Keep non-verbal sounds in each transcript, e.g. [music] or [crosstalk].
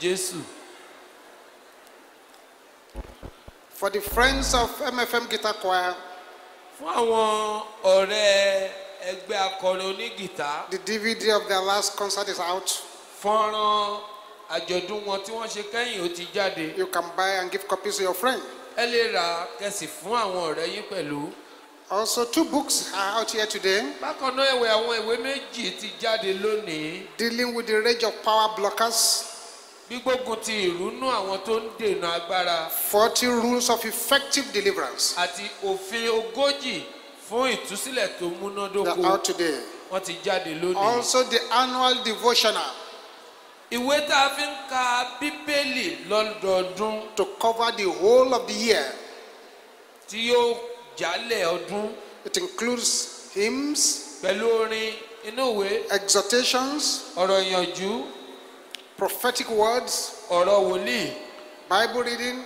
jésù For the friends of MFM Guitar Choir, fún àwọn ọ̀rẹ́ ẹgbẹ́ akọrin onígìtá the DVD of their last concert is out. fọ́nrán àjọ̀dún wọn tí wọ́n ṣe kẹ́yìn ó ti jáde You can buy and give copies to your friend. ẹ lè rà kẹsì fún àwọn ọ̀rẹ́ yín pẹ̀lú. Also, two books are out here today bákan náà ẹ̀wẹ̀ àwọn ìwé méjì ti jáde lónìí dealing with the rage of power blockers, gbígbógun ti ìrúnú àwọn tó ń dènà agbára 40 rules of effective deliverance. àti òfin ogójì fún ìtúsílẹ̀ tó múnádóko out today. wọ́n ti jáde lónìí. Also, the annual devotional ìwé tá a fi ń ka bíbélì lọ́dọọdún to cover the whole of the year. tí yóò jálẹ̀ ọdún It includes hymns, pẹ̀lú orin inú ìwé exhortations, ọ̀rọ̀ ìyànjú prophetic words, ọ̀rọ̀ wòlíì Bible reading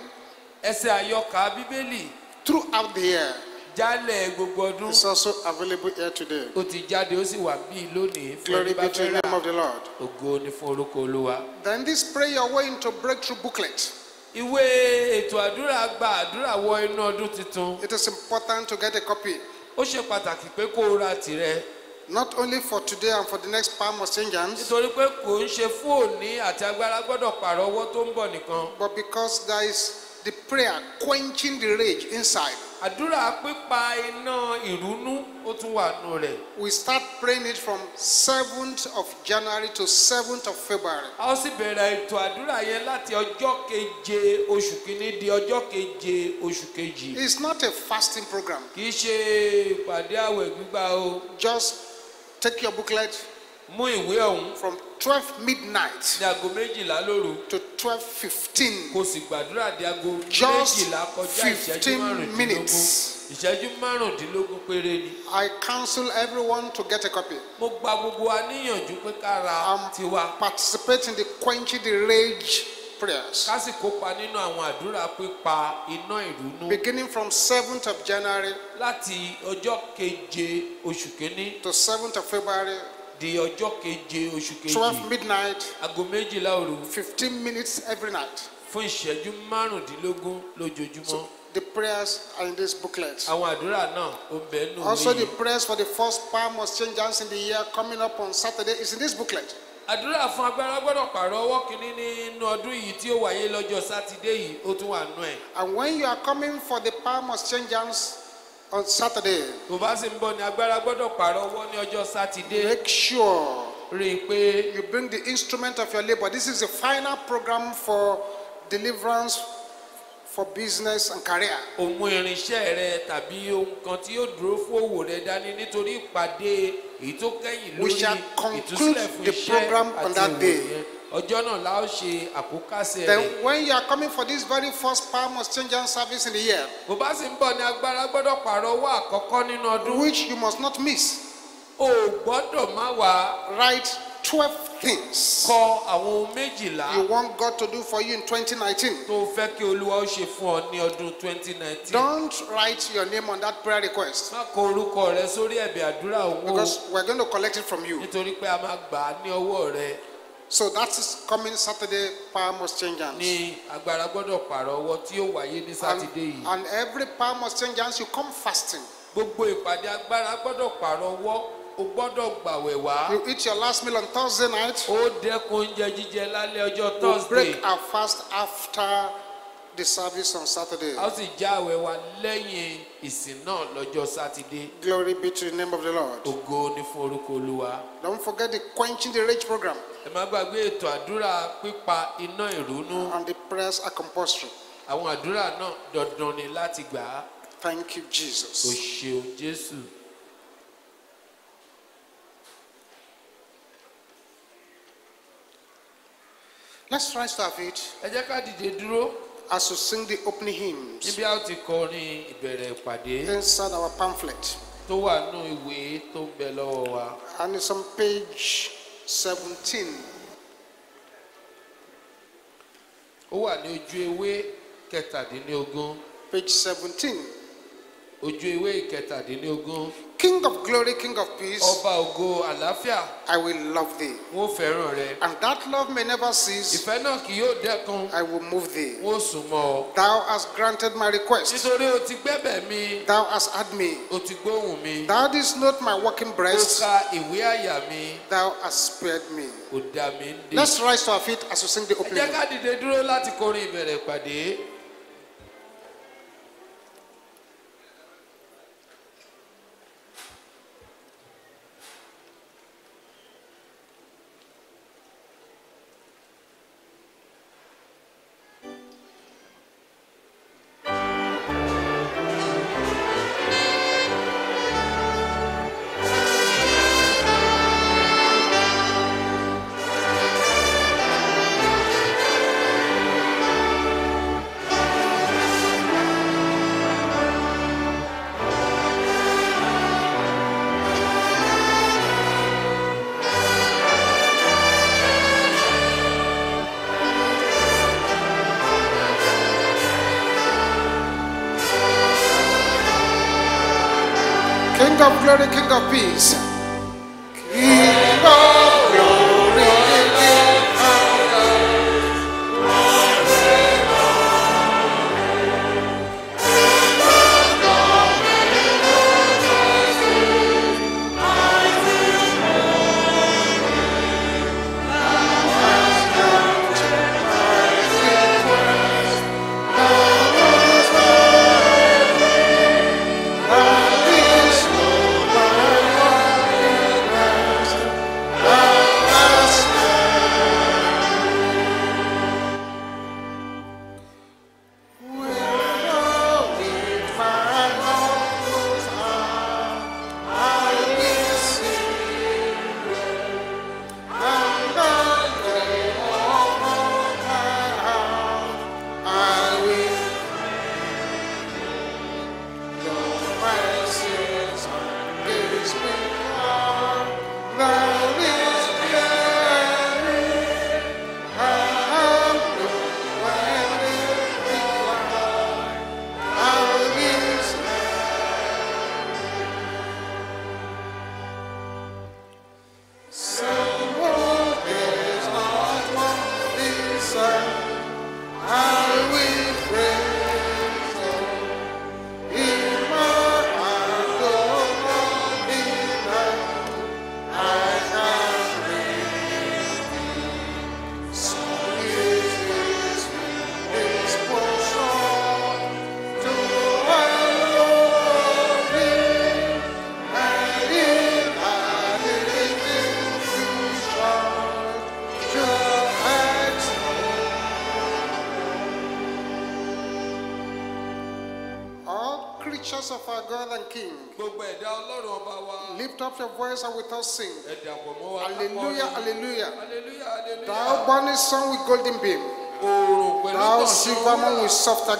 ẹsẹ̀ àyọkà bíbélì throughout the year. jálẹ̀ gbogbo ọdún It's also available here today. ó ti jáde ó sì wà bíi lónìí Glory be to the name of the Lord. ògo ni fún orúkọ olúwa. Then this pray your way into breakthrough booklet. ìwé ètò àdúrà gba àdúrà wọ inú ọdún tuntun It is important to get a copy, ó ṣe pàtàkì pé kó o ra tìrẹ not only for today and for the next palm exchange, nítorí pé kò ń ṣe fún òní àti agbára gbọ́dọ̀ pààrọ̀ ọwọ́ tó ń bọ̀ nìkan but because there is the prayer quenching the rage inside. àdúrà pípa iná ìrúnú ó tún wà nù rẹ̀ We start praying it from 7th of January to 7th of February. a ó sì bẹ̀rẹ̀ ètò àdúrà yẹn láti ọjọ́ keje oṣù kìíní di ọjọ́ keje oṣù kejì It's not a fasting program. kì í ṣe ìpàdé àwẹ̀ gbígbà o Just take your booklet mú ìwé ọ̀hún from 12 midnight ní aago méjìlá lóru to 12:15. kó sì gbàdúrà di aago Just méjìlá kọjá ìṣẹ́jú 15 márùndínlógún minutes. ìṣẹ́jú márùndínlógún péré ni. I counsel everyone to get a copy mo gba gbogbo wa níyànjú pé ká ra and tiwa participate in the quenching the rage prayers. ká sì kópa nínú àwọn àdúrà pípa iná ìrúnú Beginning from 7th of January láti ọjọ́ keje oṣù kínní to 7th of February, di ọjọ́ keje oṣù 12 midnight, aago méjìlá òru 15 minutes every night. fún ìṣẹ́jú márùndínlógún lójoojúmọ́ The prayers are in this booklet. àwọn àdúrà náà ó ń bẹ nù Also, the prayers for the first palm exchange in the year coming up on Saturday is in this booklet. Àdúrà fún agbára gbọ́dọ̀ pààrọ̀ ọwọ́ kínní nínú ọdún yìí tí ó wáyé lọ́jọ́ sátidé yìí ó tún wà nù ẹ̀ And when you are coming for the palm exchange on Saturday, tó bá sì ń bọ̀ ní agbára gbọ́dọ̀ pààrọ̀ ọwọ́ ní ọjọ́ sátidé make sure rí i pé you bring the instrument of your labor. This is the final program for deliverance for business and career. mú irinṣẹ́ rẹ tàbí ohun kan tí yóò dúró fún òwò rẹ dání nítorí ìpàdé èyí tó kẹ́yìn lórí ìtúsílẹ̀ fún the iṣẹ́ àti that òwò day. yẹn. Ọjọ́ náà la ó ṣe àkókásẹ̀ rẹ̀. Then, when you are coming for this very first palm exchange service in the year, bó bá sì ń bọ̀ ní agbára gbọ́dọ̀ pààrọ̀ owó àkọ́kọ́ nínú ọdún. which you must not miss, o gbọ́dọ̀ má wá write 12 things kọ àwọn ohun méjìlá you want God to do for you in 2019. tó fẹ́ kí olúwa ó ṣe fún ọ ní ọdún 2019 Don't write your name on that prayer request má kọ orúkọ rẹ sórí ẹ̀bẹ̀ àdúrà òun because we're going to collect it from you. nítorí pé a máa gbà á ní ọwọ́ rẹ So that's coming Saturday, palm exchange. ní agbára gbọ́dọ̀ pààrọ̀ ọwọ́ tí ó wáyé ní And, sátidé yìí and every palm exchange, you come fasting. gbogbo ìpàdé agbára gbọ́dọ̀ pààrọ̀ ọwọ́ o gbọ́dọ̀ gbàwẹ̀ wá You eat your last meal on Thursday night. ó dẹ́kun oúnjẹ jíjẹ lálẹ́ ọjọ́ We thursday break our fast after the service on Saturday. a sì já àwẹ̀ wa lẹ́yìn ìsìn náà lọ́jọ́ sátidé Glory be to the name of the Lord. ògo ní fún orúkọ olúwa Don't forget the quenching the rage program. ẹ má gbàgbé ètò àdúrà pípa iná And the prayers are compulsory. àwọn àdúrà náà dandan ni láti gbà á Thank you, o Jesus. ṣeun jésù. Let's rise to our feet ẹ jẹ́ ká dìde dúró as we sing the opening hymns níbi a ti kọrin ìbẹ̀rẹ̀ ìpàdé inside our pamphlet. tó wà nù ìwé tó ń bẹ lọ́wọ́ wa. And it's on page 17. ó wà ní ojú ewé kẹtàdínlógún Page 17. Ojú ewé ìkẹtàdínlógún King of glory, King of peace, ọba ògo àlàáfíà I will love thee. wọn fẹ́ràn rẹ And that love may never cease. ìfẹ́ náà kì yóò dẹ́kun I will move thee. wọn sùn mọ́ ọ Thou hast granted my request. nítorí o ti gbẹ́bẹ̀ mi Thou hast heard me. o ti gbóhùn mi Thou didst note my walking o breast. ka ìwé àyà mi Thou hast spared me. o ń dè. Let's rise to our feet as we sing the ẹ jẹ́ opening. ká dìde dúró láti kọrin ìbẹ̀rẹ̀ ìpàdé. Of peace.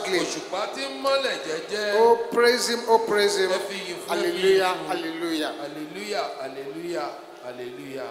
Òṣùpá tí ń mọ́lẹ̀ jẹ́jẹ́. Oh, praise him, oh, praise him. ẹ fi yìn fún Hallelujah, yìn fún. hallelujah. hallelujah hallelujah hallelujah.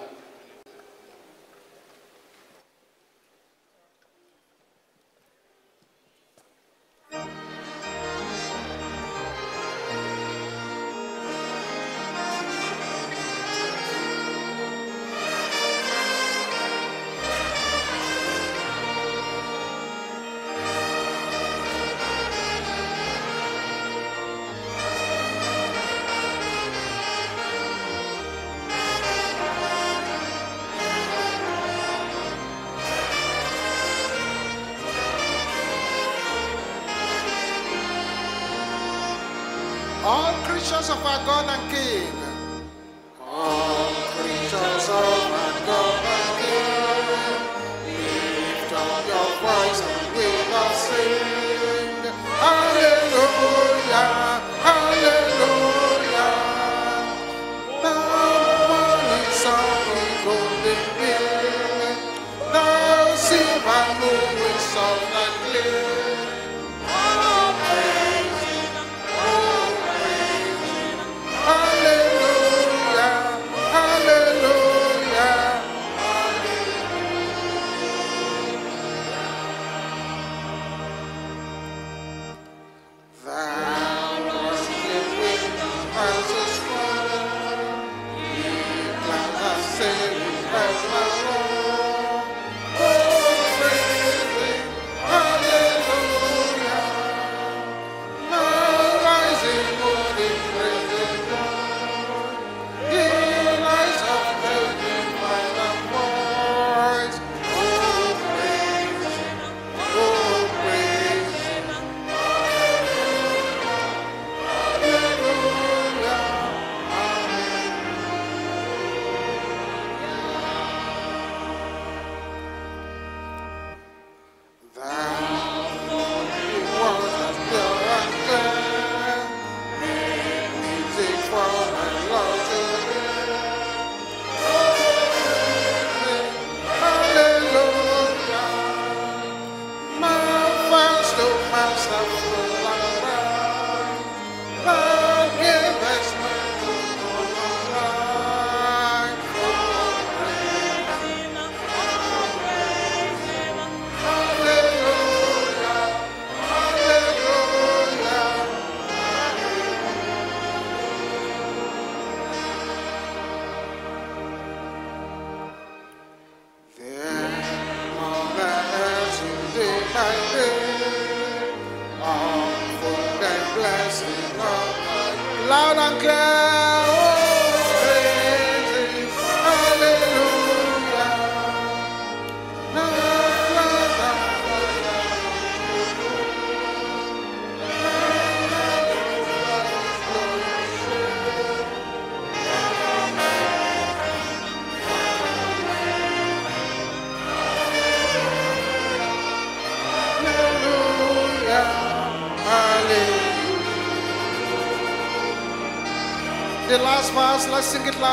Creatures of our God and King.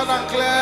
And clear.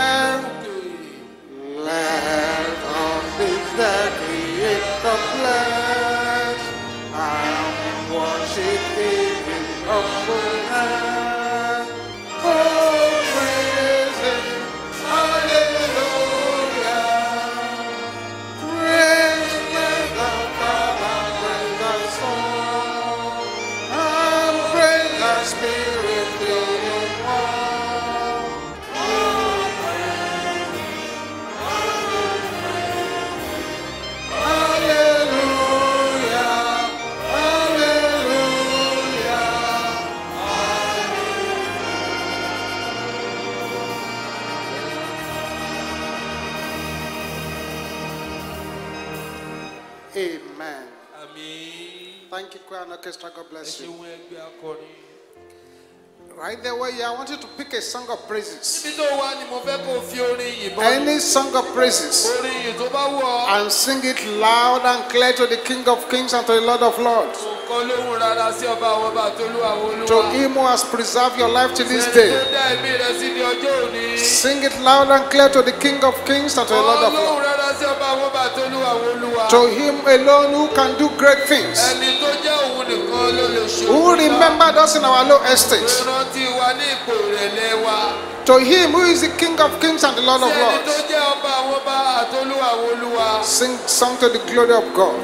Song of praises. tó wà ni mo fẹ́ kó o fi orin yìnbọn. Any song of praises. orin yìí tó bá wù ọ́. And sing it loud and clear to the King of Kings and to the Lord of Lords. Nǹkan lóhùn rárá sí ọba àwọn ọba àtolú àwọn olúwa. To him who has preserved your life to this day. tó dá ẹ̀mí rẹ̀ sí ní ọjọ́ òní. Sing it loud and clear to the King of Kings and to the Lord of Lords. rárá sí ọba àwọn ọba àtolú àwọn olúwa. To him alone who can do great things. ẹni tó jẹ́ òun nìkan ló lè ṣe Who remembered us in our low estate. ìrántí wa ní ipò ìrẹ̀lẹ̀ wa. To him who is the King of Kings and the Lord of Lords. jẹ́ ọba àwọn ọba àtolú àwọn olúwa. Sing song to the glory of God.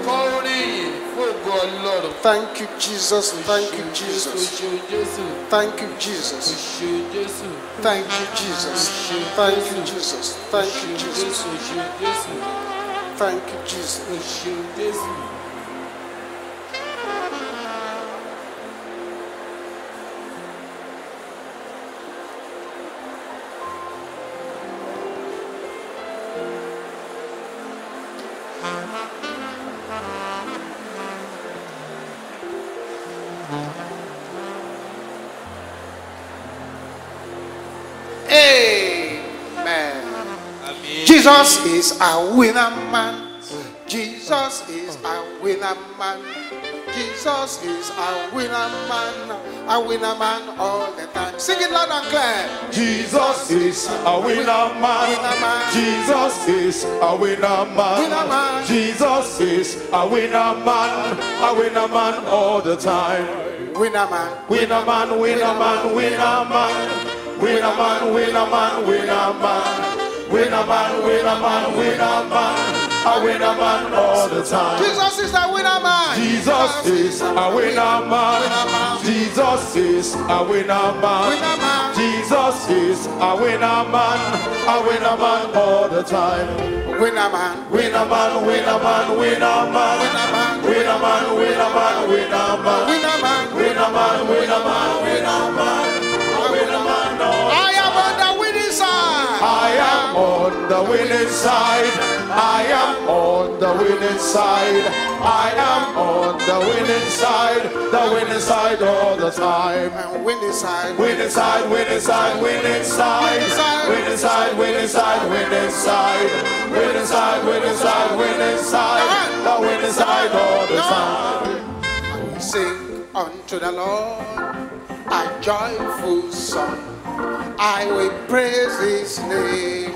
Ògo ọlọ́run. Thank you, Jesus. Thank you, Jesus. Thank you, Jesus. Thank you, Jesus. Thank you, Jesus. Thank you, Jesus. Jésù. O ṣeun Thank you, Jesus. Jesus is a winner man. Jesus is a winner man. Jesus is a winner man. A winner man all the time. Sing it loud and clear. Jesus is a winner man. Jesus is a winner man. Jesus is a winner man. A winner man all the time. Winner man. Winner man, winner man, winner man. Winner man, winner man, winner man. Winner man, winner man, winner man. A man all the time. Jesus is a winner man. Jesus is a winner man. Jesus is a winner man. Jesus is a winner man. A winner man all the time. Winner man. Winner man, winner man, winner man. Winner man. Winner man, winner man, winner man. Winner man. Winner man, winner man, winner man. A winner man all I am on the winning side. I am on the winning side. I am on the winning side. I am on the winning side. The winning side all the time. And winning side. Winning side, winning side, winning side. Winning side, winning side, winning side. Winning side, winning side, winning side. The winning side all the time. We sing unto the Lord a joyful song. I will praise his name,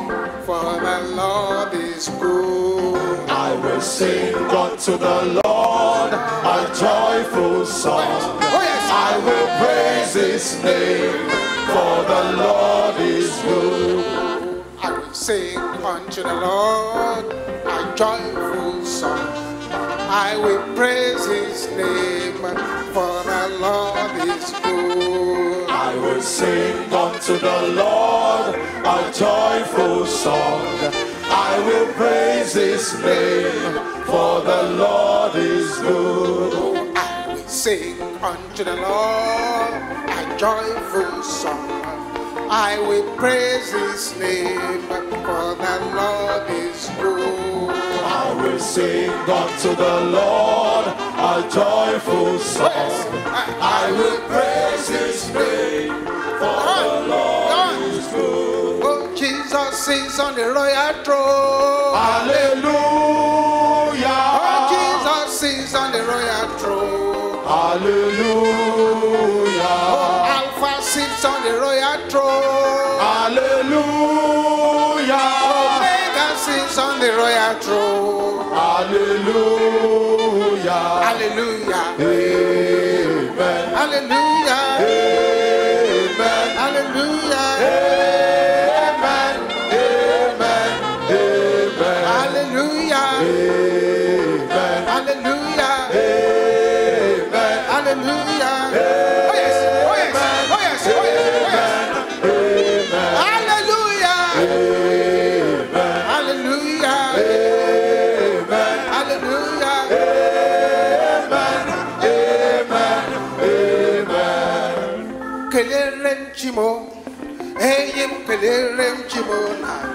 for the Lord is good. I will sing unto the Lord a joyful song. Oh, yes. I will praise his name, for the Lord is good. I will sing unto the Lord a joyful song. I will praise his name, for the Lord is good. I will sing unto the Lord a joyful song. I will praise his name, for the Lord is good. I will sing unto the Lord a joyful song. I will praise his name, for the Lord is good. Will sing unto the Lord a joyful song. I will praise his name, for the Lord is good. Oh, Jesus is on the royal throne. Hallelujah. Oh, Jesus is on the royal throne. Hallelujah. Oh, Alpha sits on the royal throne. Hallelujah. Omega sits on the royal throne. Hallelujah. Hallelujah. Amen. Hallelujah. Kelere Chimo. Enyi m kelere m na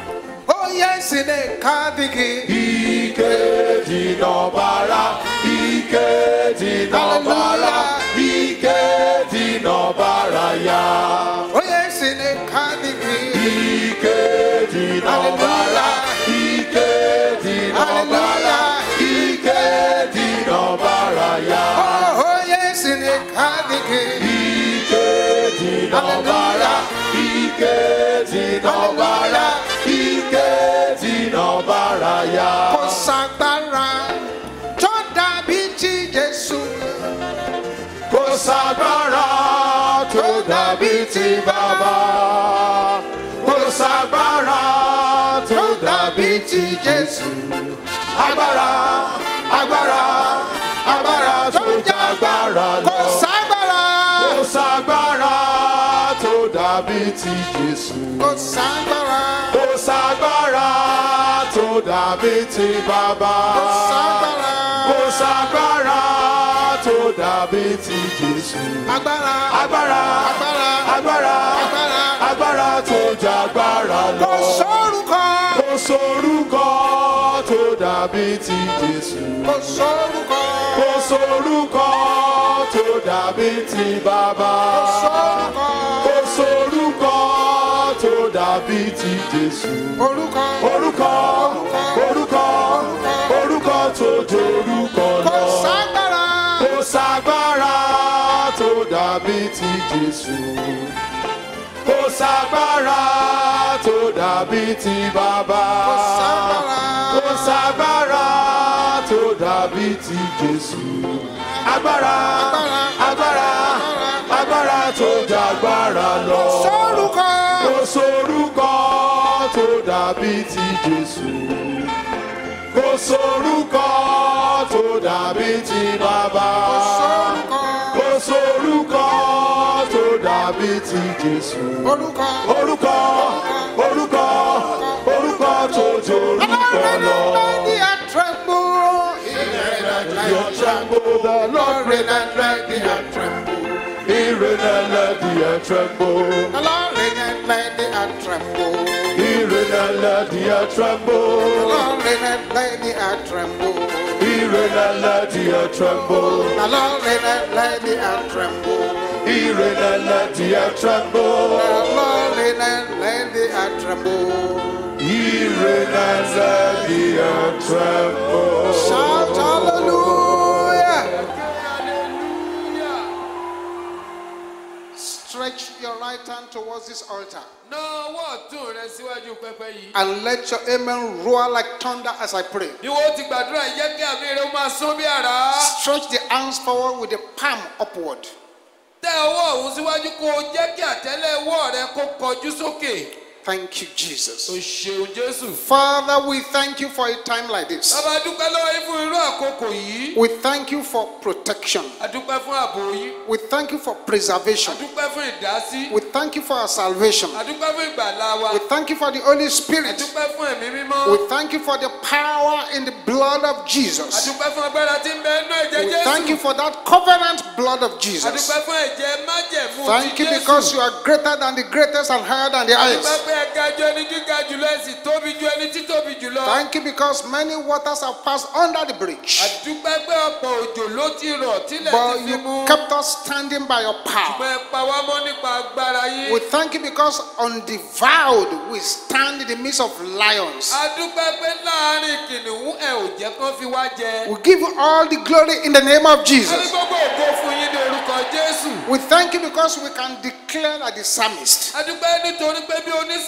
onyensi na nka dị gị ike dị n'ọbara ike ti n'ọbara ike dị n'ọbara ya onyensi na nka dị gị ike dị n'ọbara ti Jésù. kò sàgbára Kò sàgbára tó dàbí ti bàbá. kò sàgbára Kò sàgbára tó dàbí ti Jésù. agbára Agbára, agbára agbára, agbára agbára tó jágbára lọ. kò sórúkọ Kò sórúkọ tó dàbí ti Jésù. kò sórúkọ Kò sórúkọ tó dàbí ti bàbá. sórúkọ orúkọ. Orúkọ, orúkọ, orúkọ tó jorúkọ kò lọ. sàgbára Kò ságbára tó dàbí ti Jésù. Kò ságbára tó dàbí ti bàbá. kò Kò ságbára tó dàbí ti Jésù. Agbára, agbára, agbára. Tó jàgbára lọ. sórúkọ. Kò sórúkọ tó dàbí ti Jésù. Kò sórúkọ tó dàbí ti bàbá. Kò sórúkọ tó dàbí ti Jésù. orúkọ Orúkọ, orúkọ, orúkọ tó jorúkọ lọ. I tremble, the Lord Lord, and lady I tremble. He reign let the earth tremble. The Lord, and lady I tremble. He reign let the earth The tremble. Lord, and lady I tremble. He reign let the earth tremble. The Lord, and lady I tremble. He reign let the tremble. The Lord, and lady I tremble. He reign let the tremble. Shout hallelujah. Stretch your right hand towards this altar na ọwọ́ ọ̀tún rẹ síwájú pẹpẹ yìí. and let your amen roar like thunder as I pray. bí wọ́n ti gbàdúrà yẹ kí àmì rẹ máa sún bí àrá. Stretch the hands forward with the palm upward. tẹ tẹ ọwọ́ ọ̀hún síwájú kó o jẹ́ kí àtẹ́lẹwọ́ rẹ kó kọjú sókè Thank you, Jesus. o ṣeun jésù. Father, we thank you for a time like this. bàbá dúpẹ́ lọ́wọ́ yín fún irú àkókò yìí We thank you for protection. a dúpẹ́ fún ààbò yín We thank you for preservation. dúpẹ́ fún ìdásí We thank you for our salvation. a dúpẹ́ fún ìgbàlá wa We thank you for the Holy Spirit. dúpẹ́ fún ẹ̀mí mímọ́ We thank you for the power in the blood of Jesus. dúpẹ́ fún agbára tí ń bẹ nínú ẹ̀jẹ̀ We thank you for that covenant blood of Jesus. dúpẹ́ fún ẹ̀jẹ̀ májẹ̀mú Thank you because you are greater than the greatest and higher than the highest. Pé ẹ̀ka ju ẹni gíga jùlọ ẹ̀sìn tóbi ju ẹni tí tóbi jùlọ Thank you because many waters have passed under the bridge. dúpẹ́ pé ọ̀pọ̀ òjò ló ti rọ̀ tílẹ̀ But ti fi mú you kept us standing by your power. ṣùgbọ́n ẹ pa wá mọ́ nípa agbára yín We thank you because undevoured we stand in the midst of lions. a dúpẹ́ pé láàrin kìnìún ẹ ò jẹ́ kán fi wá jẹ We give you all the glory in the name of Jesus. gbogbo ògo fún yín ní orúkọ jésù We thank you because we can declare that the psalmist,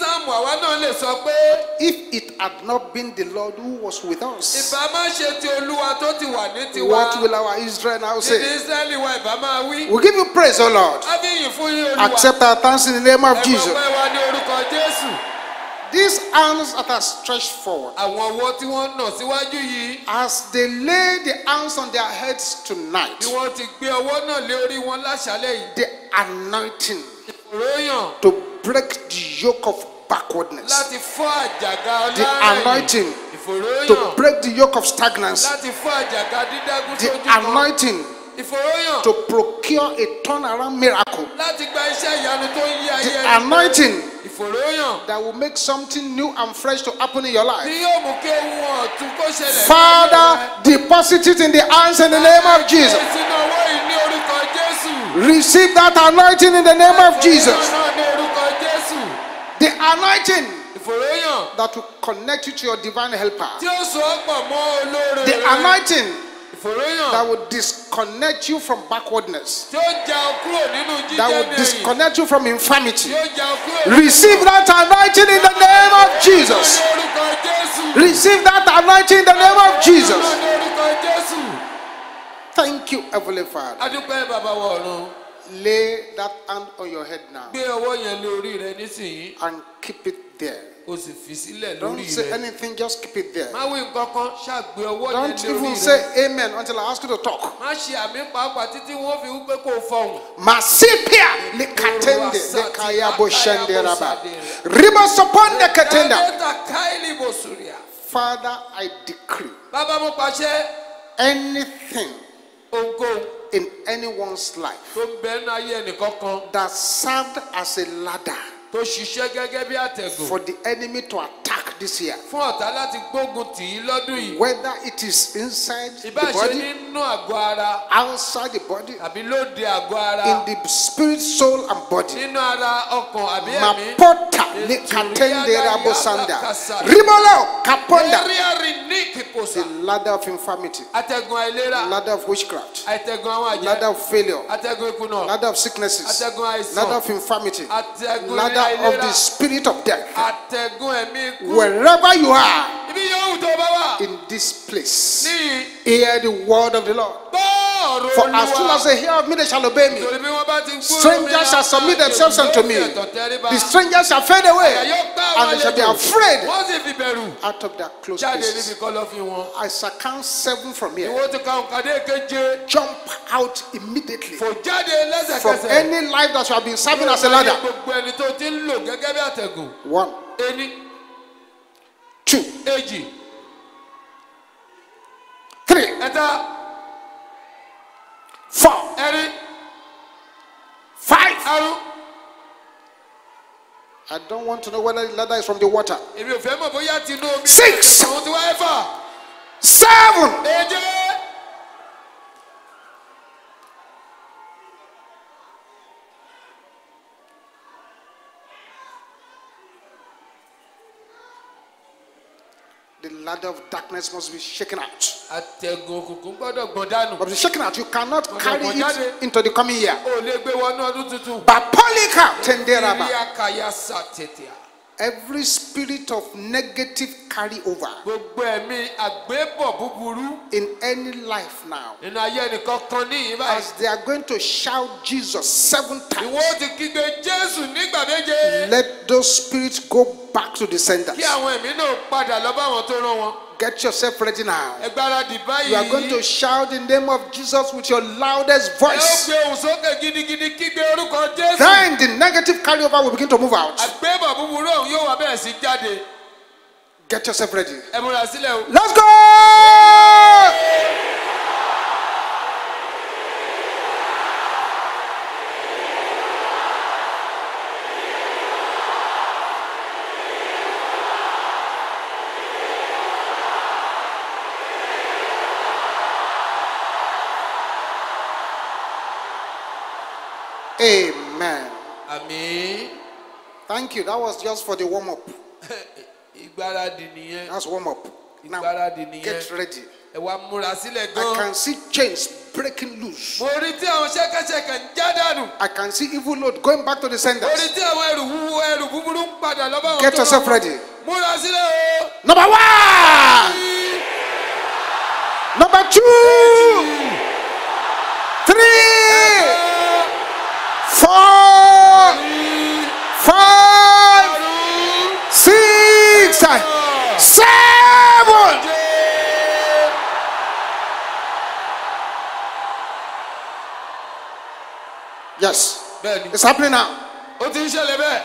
a dúpẹ́ nítorí pé bí onísáàmù àwa náà lè sọ pé if it had not been the Lord who was with us, ìbá má ṣe ti olúwa tó ti wà ní tiwa what will our Israel now ìdí say? israẹli wa ìbá máa wí We give you praise, O Lord. a fi yìn fún yín olúwa Accept our thanks in the name of Jesus. gbọ́pẹ́ wa ní orúkọ jésù These hands that are stretched forward, àwọn ọwọ́ tí wọ́n nà síwájú yìí as they lay the hands on their heads bí tonight, wọ́n ti gbé ọwọ́ náà lé orí wọn láṣálẹ̀ yìí the anointing to break the yoke of backwardness, láti fọ́ àjàgà the anointing to break the yoke of stagnancy, láti fọ́ àjàgà dídágún the anointing to procure a turnaround miracle, láti gba tó ń yí ayé the ẹni that will make something new and fresh to happen in your tí life. yóò mú kí ohun ọ̀tun kó ṣẹlẹ̀ Father, deposit it in the hands in the name of Jesus. sínú owó yìí ní orúkọ jésù Receive that anointing in the name of Jesus. ìfòròyàn náà ní orúkọ jésù The anointing that will connect you to your divine helper. tí ó so ọ́ mọ́ olóore The anointing that will disconnect you from backwardness. tí ó já ọ kúrò nínú That will disconnect you from infirmity. tí ó já ọ kúrò nínú Receive that anointing in the name of Jesus. ní orúkọ jésù Receive that anointing in the name of Jesus. ní orúkọ jésù Thank you, Heavenly Father. adúpẹ́ bàbá wa ọ̀run Lay that hand on your head now gbé ọwọ́ yẹn lé orí rẹ and keep it there. O sì fi sílẹ̀ Don't say anything, just keep it there. má wí nǹkan kan ṣàgbé ọwọ́ yẹn Don't even say amen until I ask you to talk. má ṣe àmì pàápàá títí wọ́n fi wípé kó o fọhùn Masipia likatende lekaya boshende raba. Riba soponde katenda. Dàbẹ́tà káìlì bòsùrìà. Father, I decree bàbá mo pàṣẹ anything ohunkóhun in anyone's life tó ń bẹ nínú ayé ẹnìkankan that served as a ladder for the enemy to attack this year, fún ọ̀tá láti gbógun tì í lọ́dún yìí whether it is inside the body, nínú àgọ́ ara outside the body, àbí lóde àgọ́ ara in the spirit, soul, and body. nínú ara ọkàn àbí ẹ̀mí. Mapota likatende rabosanda. Ribolo kaponda. Eriari ní kìpòsà. The ladder of infirmity, àìlera. ladder of witchcraft, Atẹ̀gùn àwọn àjẹ́. ladder of failure, ìkùnà. ladder of sicknesses, àìsàn. ladder of infirmity, ladder of the spirit of death. Atẹ̀gùn ẹ̀mí ikú. Wherever you are Ibi yòówù tó bá wà. in this place, hear the word of the Lord. For as soon as they hear of me, they shall obey me. Torí bí wọ́n bá ti ń gbúròó mi Strangers shall submit themselves unto me. The strangers shall fade away, and they shall be afraid Wọ́n sì fi bẹ̀rù. out of their close places. kọ́ lọ fi wọn. I shall count seven from here. Ìwọ ti ka òǹkàdé keje. Jump out immediately from any life that you have been serving as a ladder. Gbogbo two, èjì, three, ẹ̀ta, four, ẹ̀rin, five. àrún. I don't want to know whether the ladder is from the water. Èmi ò fẹ́ mọ̀ bóyá tinú omi. Six. Àwọn ti wá ẹ̀fà. Seven. Ladder of darkness must be shaken out. Àtẹ̀gùn òkùnkùn gbọ́dọ̀ gbọ̀n dànù. Must be shaken out. You cannot carry it into the coming year. O lè gbé wọnú ọdún tuntun. Bapolika Ìrí tenderaba. àkàyà sàtẹ̀tẹ̀. Every spirit of negative carryover. gbogbo ẹ̀mí àgbébọ̀ búburú in any life now, nínú ayé ẹnìkan kan níyìn báyìí. as they are going to shout Jesus seven times, ó ti kígbe jésù nígbà méje. Let those spirits go back to the senders. kí àwọn ẹ̀mí náà padà lọ bá àwọn tó rán wọn. Get yourself ready now. ẹ gbáradì báyìí. You are going to shout the name of Jesus with your loudest ẹ ó voice. gbé ohùn sókè gidigidi kígbe orúkọ jésù. Then the negative carryover will begin to move out. àgbébọ̀ búburú ọ̀hún yóò wá bẹ̀rẹ̀ sí jáde. Get yourself ready. ẹ múra sílẹ̀ o. Let's go! Amen. àmì Thank you. That was just for the warm up. [laughs] That's warm up. Now, get ready. ẹ wá múra sílẹ̀ I can see chains breaking loose. mo rí tí àwọn ṣẹ́kẹ́ṣẹkẹ̀ ń já dànù. I can see evil load going back to the mo rí senders. tí àwọn ẹrù wúwo ẹrù búburú ń padà lọ bá àwọn Get yourself ready. múra sílẹ̀ o. Number one, number two, three, Yes, bẹ́ẹ̀ni it's happening now. ó ti ń ṣẹlẹ̀ bẹ́ẹ̀.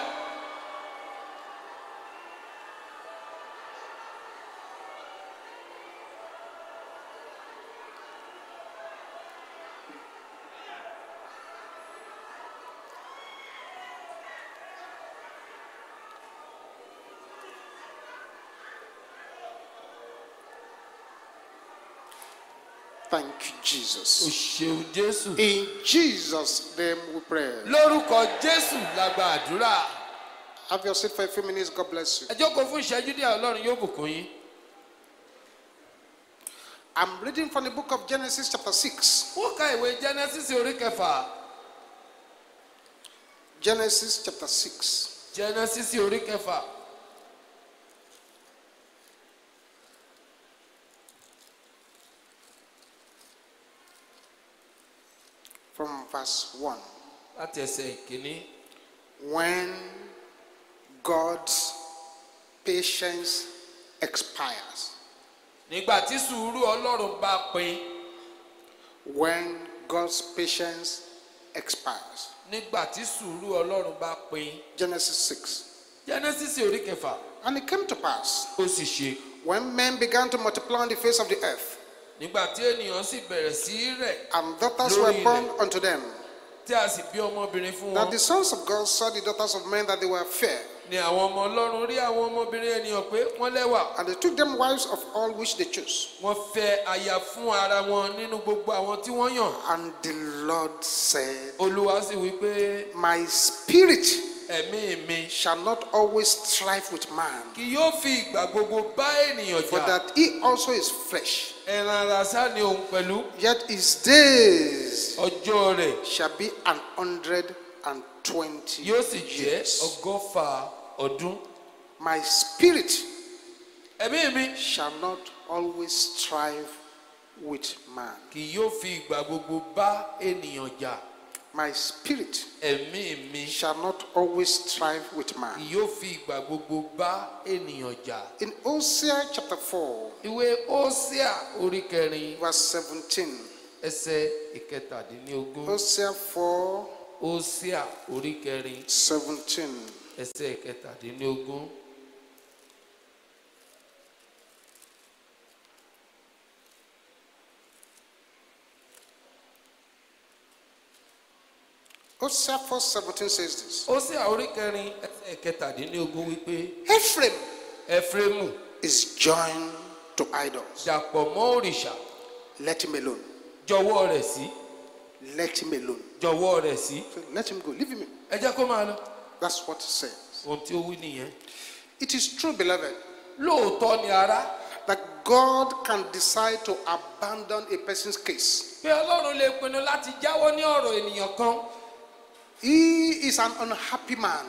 You, o Jesus. ṣeun jésù. In Jesus' name we pray. lórúkọ jésù la gba àdúrà. Have your seat for a few minutes. God bless you. ẹ jókòó fún ìṣẹ́jú díẹ̀ ọlọ́run yóò bùkún yín. I'm reading from the book of Genesis, chapter 6. wọ́n ka ìwé genesis orí kẹfà. Genesis, chapter 6. genesis orí kẹfà. From verse 1. láti ẹsẹ̀ ìkíní. When God's patience expires. nígbà tí sùúrù ọlọ́run bá pin. When God's patience expires. nígbà tí sùúrù ọlọ́run bá pin. Genesis 6. genesis orí kẹfà. And it came to pass ó sì ṣe. when men began to multiply on the face of the earth, nígbà tí ènìyàn sì bẹ̀rẹ̀ sí rẹ̀ and daughters were born unto them, tí a sì bí ọmọbìnrin fún that wọn. the sons of God saw the daughters of men that they were fair, ni àwọn ọmọ ọlọ́run rí àwọn ọmọbìnrin ènìyàn pé wọ́n lẹ́wà. and they took them wives of all which they chose. wọ́n fẹ́ aya fún ara wọn nínú gbogbo àwọn tí wọ́n yàn. And the Lord said, olúwa sì wí pé My spirit ẹ̀mí mi shall not always strive with man, kì yóò fi ìgbà gbogbo bá ènìyàn for jà. that he also is flesh. ẹran ara sá ni òun pẹ̀lú Yet his days ọjọ́ rẹ̀ shall be an hundred and twenty yóò sì jẹ́ years. ọgọ́fà ọdún. My spirit ẹ̀mí mi shall not always strive with man. kì yóò fi ìgbà gbogbo bá ènìyàn jà. My spirit shall not always strive with man. yóò fi ìgbà gbogbo bá ènìyàn jà. In Hosea chapter 4, ìwé ósíà orí kẹrin verse 17. ẹsẹ̀ ìkẹtàdínlógún Hosea 4, ósíà orí kẹrin 17. Hosea 4, 17 says this. ósíà orí kẹrin ẹsẹ̀ ìkẹtàdínlógún wípé Ephraim ẹfrẹ́mù is joined to idols. dàpọ̀ mọ́ òrìṣà Let him alone. jọwọ́ rẹ̀ sí Let him alone. jọwọ́ rẹ̀ sí let him go. Leave him. ẹ jẹ́ kó máa lọ That's what it says. ohun tí ó wí nìyẹn. It is true, beloved, lóòótọ́ ni ará that God can decide to abandon a person's case. pé ọlọ́run lè pinnu láti jáwọ́ ní ọ̀rọ̀ ènìyàn kan He is an unhappy man.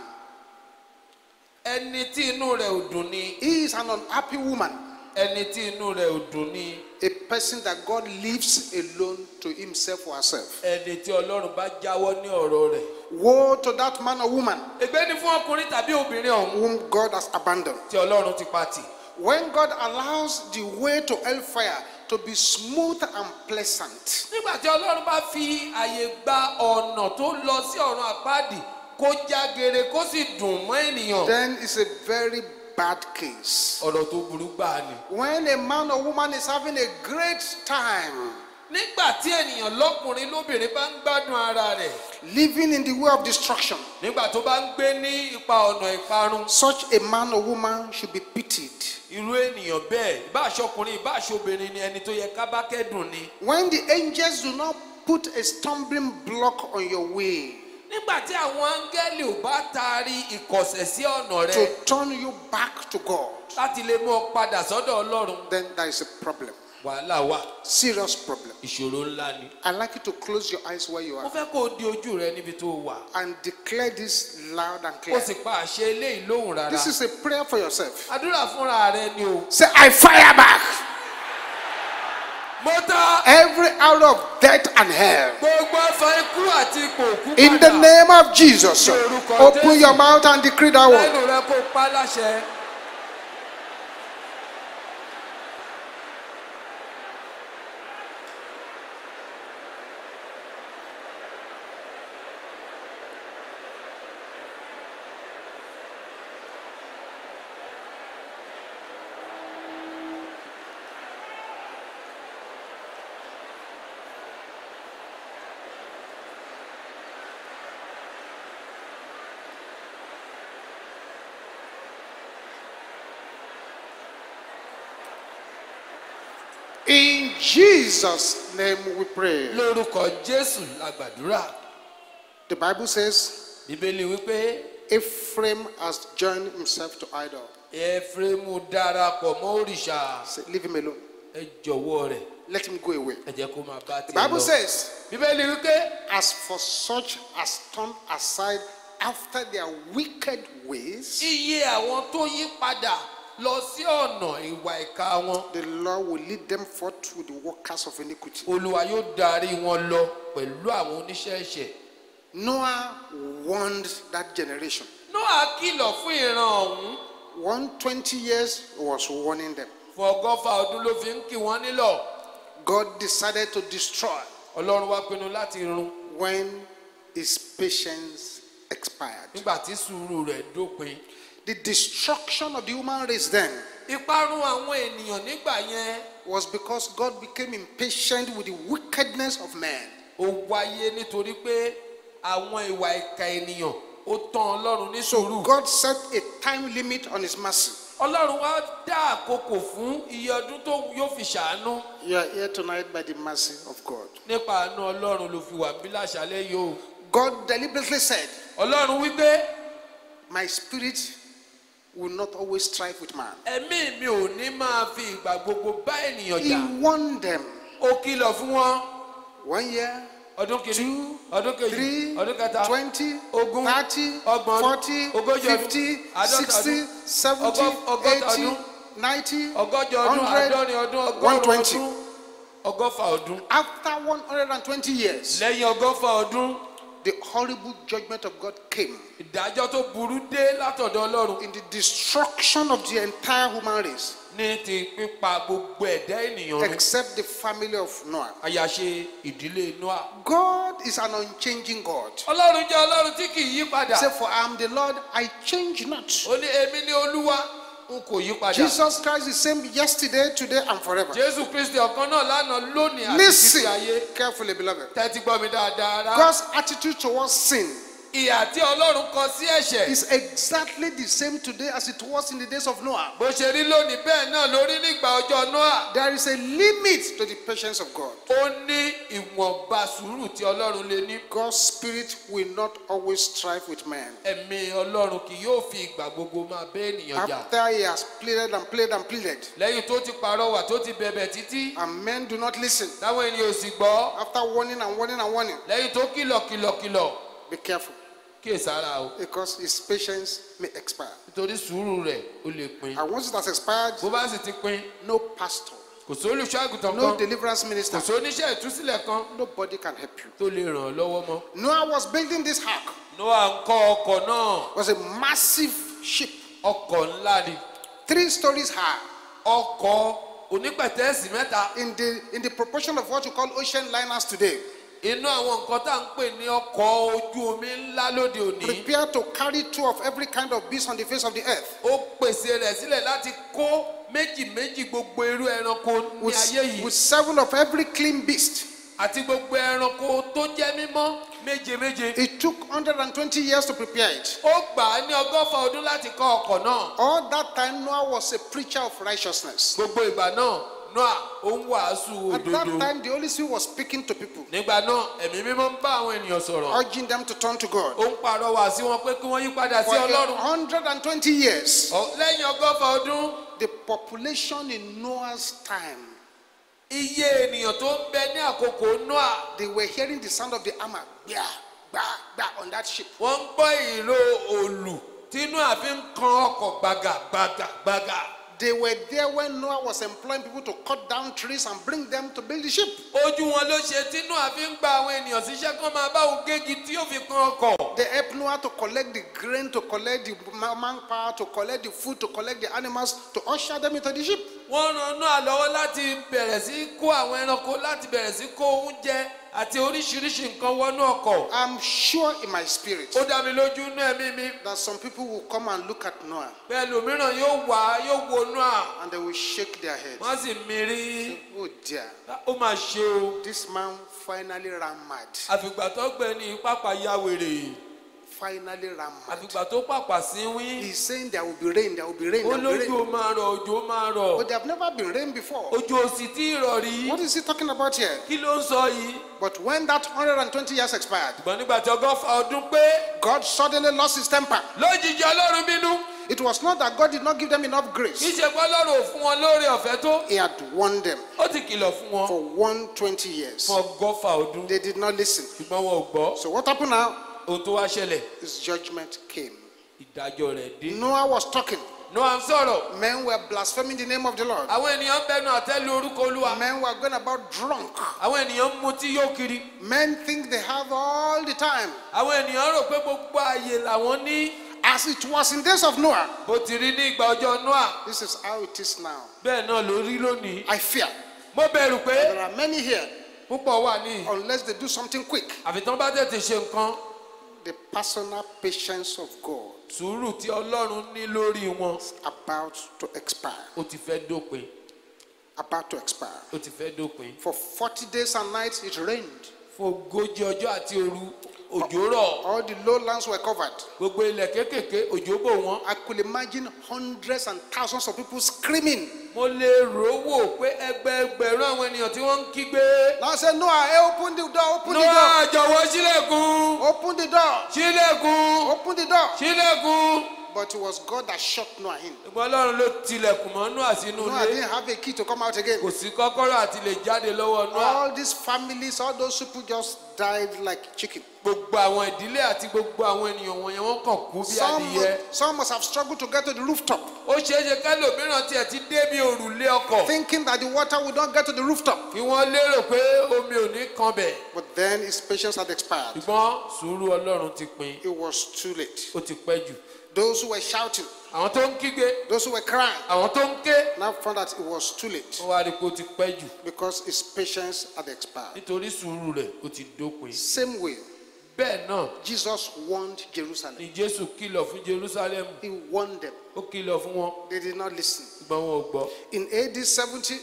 ẹni tí inú rẹ̀ ò dùn ni He is an unhappy woman, ẹni tí inú rẹ̀ ò dùn ni a person that God leaves alone to himself or herself. ẹni tí ọlọ́run bá jáwọ́ ní ọ̀rọ̀ rẹ̀. Woe to that man or woman ègbé ni fún ọkùnrin tàbí obìnrin ọ̀hún whom God has abandoned. tí ọlọ́run ti pa tì. When God allows the way to hellfire to be smooth and pleasant, nígbà tí ọlọ́run bá fi àyè gba ọ̀nà tó lọ sí ọ̀run àpáàdì kó já gere kó sì dùn mọ́ ènìyàn then it's a very bad case. ọ̀rọ̀ tó burú gbáà ni. When a man or woman is having a great time nígbà tí ènìyàn lọ́kùnrin lóbìnrin bá ń gbádùn ara rẹ̀ living in the way of destruction, nígbà tó bá ń gbé ní ipa ọ̀nà ìparun such a man or woman should be pitied. irú ènìyàn bẹ́ẹ̀ ìbáṣọkùnrin ìbáṣọbìnrin ni ẹni tó yẹ ká bá kẹ́dùn ni. When the angels do not put a stumbling block on your way nígbà tí àwọn áńgẹ́lì ò bá taari ìkọ̀sẹ̀ sí ọ̀nà rẹ to turn you back to God, láti lè mú ọ padà sọ́dọ̀ ọlọ́run then there is a problem, wàhálà wà serious problem. ìṣòro ńlá ni. I'd like you to close your eyes where you are. mo fẹ́ kó o di ojú rẹ níbi tó wà and declare this loud and kó o clear. sì pa àṣẹ eléyìí lóhùn rárá. This is a prayer for yourself. àdúrà fúnra rẹ ni o. Say, I fire back mo ta every hour of death and hell. gbogbo afa ikú àti ipò òkú In the name of Jesus, open your mouth and decree that word. lẹ́nu rẹ kó pa láṣẹ. In Jesus' name we pray. lórúkọ jésù la gbàdúrà The Bible says, bíbélì wípé Ephraim has joined himself to idol. efraimu darapọ̀ mọ́ òrìṣà Say, leave him alone. ẹ jọ̀wọ́ rẹ̀ Let him go away. ẹ jẹ́ kó máa bá The Bible says, bíbélì wípé As for such as turn aside after their wicked ways, iye àwọn tó yí padà lọ sí ọ̀nà ìwà ìka wọn the Lord will lead them forth with the workers of iniquity. olúwa yóò darí wọn lọ pẹ̀lú àwọn oníṣẹ́ ẹ̀ṣẹ̀. Noah warned that generation. noah kìlọ̀ fún ìran ọ̀hún 120 years he was warning them. fún ọgọ́fà ọdún ló fi ń kì wọ́n nílọ̀ God decided to destroy ọlọ́run wá pinnu láti run when his patience expired. nígbà tí sùúrù rẹ̀ dópin. The destruction of the human race then ìparun àwọn ènìyàn nígbà yẹn was because God became impatient with the wickedness of man. ó wáyé nítorí pé àwọn ìwà ìka ènìyàn ó tán ọlọ́run ní So. God set a time limit on his mercy. ọlọ́run wá dá àkókò fún iye ọdún tó yóò fi ṣàánú You are here tonight by the mercy of God. nípa àánú ọlọ́run ló fi wà bí láṣálẹ́ yìí o. God deliberately said, ọlọ́run wípé My spirit will not always strive with man. ẹ̀mí mi ò ní máa fi ìgbà gbogbo bá ènìyàn He jà. warned them ó kìlọ̀ fún wọn one year, ọdún kìíní two, ọdún kejì three, ọdún kẹta twenty, ogún thirty, ọgbọ̀n forty, ogójì ọdún fifty, sixty, seventy, eighty, ninety, ọgọ́jọ ọdún hundred, àádọ́rin ọdún ọgọ́rùn-ún 120. ọdún ọgọ́fà ọdún After 120 years, lẹ́yìn ọgọ́fà ọdún the horrible judgment of God came ìdájọ́ tó burú dé látọ̀dọ̀ ọlọ́run in the destruction of the entire human race, ní ti pípa gbogbo ẹ̀dá ènìyàn run except the family of Noah. àyàṣe ìdílé noah. God is an unchanging God. ọlọ́run jẹ́ ọlọ́run tí kì í yí padà Say, For I am the Lord, I change not. ó ní èmi ní olúwa n kò yí padà. Jesus Christ is the same yesterday, today, and forever. jésù kristi ọ̀kan náà lánàá lónìí àti títí Listen ayé carefully, beloved. tẹ́tí gbọ́ mi dáadáa. God's attitude towards sin ìhà tí ọlọ́run kọ sí ẹ̀ṣẹ̀ is exactly the same today as it was in the days of Noah. bó ṣe rí lónìí bẹ́ẹ̀ náà lórí nígbà ọjọ́ noah There is a limit to the patience of God. ó ní ìwọ̀nba sùúrù tí ọlọ́run lè ní. God's spirit will not always strive with man. ẹ̀mí ọlọ́run kì yóò fi ìgbà gbogbo máa bẹ́ ènìyàn jà. After he has pleaded and pleaded and pleaded, lẹ́yìn tó ti pàrọwà tó ti bẹ̀bẹ̀ títí and men do not listen, táwọn ènìyàn ò sì gbọ́ after warning and warning and warning, lẹ́yìn tó kìlọ̀ kìlọ̀ kìlọ̀ be careful. Kíyèsára o because his patience may expire. nítorí sùúrù rẹ̀ ó lè pin And once it has expired, bó bá sì ti pin no pastor, kò sí olùṣọ́ àgùntàn no kan deliverance kò minister, sí oníṣẹ́ ìtúsílẹ̀ kan nobody can help you. tó lè ràn ọ́ lọ́wọ́ mọ́. Noah was building this ark. noah ń kọ́ ọkọ̀ náà It was a massive ship, ọkọ̀ ńlá ni three stories high, ọkọ̀ onípẹ̀tẹ́ẹ̀sì mẹ́ta in the in the proportion of what you call ocean liners today. Inú àwọn nǹkan tá à ń pè ní ọkọ̀ ojú omi ńlá lóde òní Prepare to carry two of every kind of beast on the face of the earth. ó pèsè rẹ̀ sílẹ̀ láti kó méjì méjì gbogbo irú ẹranko ní With, ayé yìí with seven of every clean beast. àti gbogbo ẹranko tó jẹ́ mímọ́ méje méje It took 120 years to prepare it. ó gbà á ní ọgọ́fà ọdún láti kọ́ ọkọ̀ náà All that time, Noah was a preacher of righteousness. gbogbo ìgbà náà noah ó ń wàásù At that òdodo. time, the Holy Spirit was speaking to people, nígbà náà ẹ̀mí mímọ́ ń bá àwọn ènìyàn sọ̀rọ̀. urging them to turn to God. ó ń pàrọwà sí wọn pé kí wọ́n yí padà sí For ọlọ́run. 120 years, Ọ- lẹ́yìn ọgọ́fà ọdún. the population in Noah's time, iye ènìyàn tó ń bẹ ní àkókò noah. they were hearing the sound of the hammer, bah, bah, bah, on that ship. wọ́n ń gbọ́ ìró òòlù tí noah fi ń kan ọkọ̀ gbàgà gbàgà gbàgà They were there when Noah was employing people to cut down trees and bring them to build the ship. ojú wọn ló ṣe tí noah fi ń gba àwọn ènìyàn síṣẹ́ kán máa bá òun gégi tí yóò fi kan ọkọ̀ They helped Noah to collect the grain, to collect the ma- manpower, to collect the food, to collect the animals, to usher them into the ship. wọ́n ran noah lọ́wọ́ láti bẹ̀rẹ̀ sí kó àwọn ẹranko láti bẹ̀rẹ̀ sí kó oúnjẹ àti oríṣiríṣi nǹkan wọnú ọkọ̀. I'm sure in my spirit ó dá mi lójú inú ẹ̀mí mi. that some people will come and look at Noah bẹ́ẹ̀ lòmíràn yóò wá yóò wo noah. and they will shake their heads. wọ́n sì mírí Oh dear, ó máa ṣe o. This man finally ran mad. àfìgbà tó gbẹ ní pápá ya wèrè Finally mad. àfìgbà tó pàpà sí wí He's saying there will be rain, there will be rain, there will be rain. ó máa rọ̀ òjò máa rọ̀ But they have never been rain before. ojú ò sì tí ì rọ̀ rí What is he talking about here? kí ló ń sọ yìí But when that 120 years expired, ṣùgbọ́n nígbà tí ọgọ́fà ọdún pé God suddenly lost his temper. lójijì ọlọ́run bínú It was not that God did not give them enough grace, ṣe pé ọlọ́run ò fún wọn lóore ọ̀fẹ́ He had warned them ó kìlọ̀ fún for 120 years. fún ọgọ́fà ọdún They did not listen. ṣùgbọ́n wọn ò gbọ́ So what happened now? Ohun tó wá ṣẹlẹ̀. His judgment came. ìdájọ́ rẹ̀ dé. Noah was talking. noah ń sọ̀rọ̀. Men were blaspheming the name of the Lord. àwọn ènìyàn ń bẹnu àtẹ́lu orúkọ olúwa. Men were going about drunk. àwọn ènìyàn ń mutí yó kiri. Men think they have all the time. àwọn ènìyàn rò pé gbogbo ààyè làwọn ní. As it was in days of Noah, bó ti rí ní ìgbà ọjọ́ noah. This is how it is now. bẹ́ẹ̀ náà ló rí lónìí. I fear. Mo bẹ̀rù pé there are many here, púpọ̀ wà ní. unless they do something quick, àfi tán bá tètè ṣe nǹkan the personal patience of God sùúrù tí ọlọ́run ní lórí wọn is about to expire. ó ti fẹ́ dópin About to expire. ó ti fẹ́ dópin For 40 days and nights it rained. fún ogójì ọjọ́ àti òru òjò rọ̀. All the lowlands were covered. gbogbo ilẹ̀ kéékèèké òjò bò wọ́n. I could imagine hundreds and thousands of people screaming. mo lè rò wò pé ẹgbẹẹgbẹ̀rún àwọn ènìyàn tí wọ́n ń kígbe. Now said, Noah, hey, open the door, open the door, noah jọ̀wọ́ sílẹ̀kùn open the door, sílẹ̀kùn open the door. sílẹ̀kùn But it was God that shut Noah in. ìgbọ́n ọlọ́run ló tilẹ̀kùn mọ́ noah sínú Noah ilé didn't have a key to come out again. kò sí kọ́kọ́rọ́ àti lè jáde lọ́wọ́ noah All these families, all those people just died like chicken. gbogbo àwọn ìdílé àti gbogbo àwọn ènìyàn wọ̀nyẹn wọ́n kàn kú bí Some, adìyẹ some must have struggled to get to the rooftop, ó ṣeé ṣe kẹ́lòmíràn tiẹ̀ ti débi òrùlé ọkọ̀ thinking that the water would not get to the rooftop. kí wọ́n lérò pé omi ò ní kan bẹ̀ But then his patience had expired. ṣùgbọ́n sùúrù ọlọ́run ti pin It was too late. ó ti pẹ́ jù Those who were shouting, àwọn tó ń kígbe. Those who were crying, àwọn tó ń ké. Now found that it was too late. Wọ́n wá rí i pé ó ti pẹ́ jù. Because his patience had expired. nítorí sùúrù rẹ̀ ó ti dópin. Same way, bẹ́ẹ̀ náà Jesus warned Jerusalem. ni jésù kìlọ̀ fún jerusalem. He warned them. ó kìlọ̀ fún wọn. They did not listen. ṣùgbọ́n wọn ò gbọ́. In AD 70,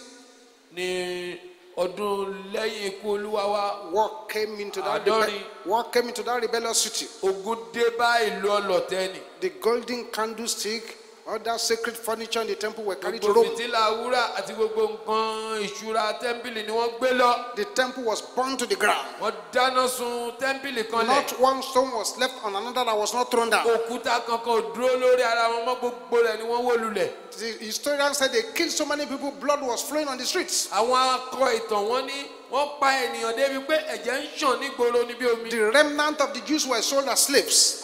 ní ọdún lẹ́yìn ikú olúwa wa war came into that, Adori. rebe- war came into that rebellious city. ogun dé bá ìlú ọlọ̀tẹ́ni The golden candlestick Other sacred furniture in the temple were carried to Rome. fìtílà wúrà àti gbogbo nǹkan ìṣúra tẹ́ḿpìlì ni wọ́n gbé lọ The temple was burned to the ground. wọ́n dáná sun tẹ́ḿpìlì kan lẹ̀ Not one stone was left on another that was not thrown down. òkúta kankan ò dúró lórí ara wọn mọ́ gbogbo rẹ̀ ni wọ́n wó lulẹ̀ The historian said they killed so many people, blood was flowing on the streets. àwọn akọ ìtàn wọn ní wọ́n pa ènìyàn débi pé ẹ̀jẹ̀ ń ṣàn nígboro ní bí omi The remnant of the Jews were sold as slaves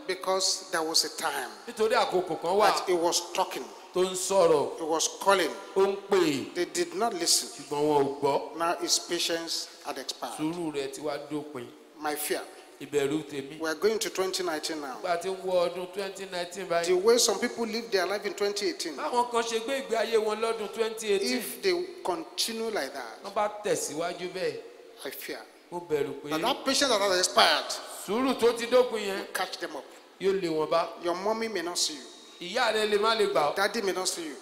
àwọn tó ṣẹ́kù náà wọ́n jù wọ́n tà wọ́n dànù bí ẹrú because there was a time nítorí àkókò kan wà that he was talking, tó ń sọ̀rọ̀ he was calling. ó ń pè They did not listen. ṣùgbọ́n wọn ò gbọ́ Now his patience had expired. sùúrù rẹ̀ ti wá dópin My fear. ìbẹ̀rù tèmi We are going to 2019 now. nígbà tí wọ ọdún 2019 The way some people live their life in 2018, báwọn kan ṣe gbé ìgbé ayé wọn lọ́dún 2018 if they continue like that, wọ́n bá tẹ̀síwájú bẹ́ẹ̀ I fear ó bẹ̀rù pé that that patience that has expired sùúrù tó ti dópin yẹn will catch them up. yóò lé wọn bá Your mommy may not see you, ìyá rẹ lè má lè gbà ọ́ daddy may not see you.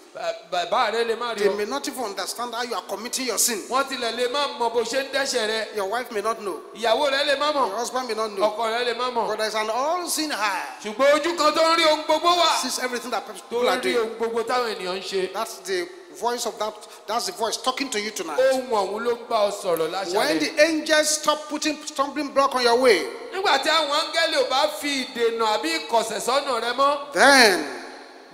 Bàbá rẹ lè má rí They ọ may not even understand how you are committing your sin. wọ́n tilẹ̀ lè má mọ bó ṣe ń dẹ́ṣẹ̀ rẹ Your wife may not know, ìyàwó rẹ lè má mọ̀ your husband may not know. ọkọ rẹ lè má mọ̀ But there's an all-seeing eye. ṣùgbọ́n ojú kan tó ń rí ohun gbogbo wà Sees everything that tó people are ń rí doing. ohun gbogbo táwọn ènìyàn ń ṣe That's the voice of that. That's the voice talking to you tonight. ohun ọ̀hún ló ń bá ọ sọ̀rọ̀ When the angels stop putting stumbling block on your way, nígbà tí àwọn áńgẹ́lì ò bá fi ìdènà àbí ìkọ̀sẹ̀ sọ́nà rẹ mọ́ then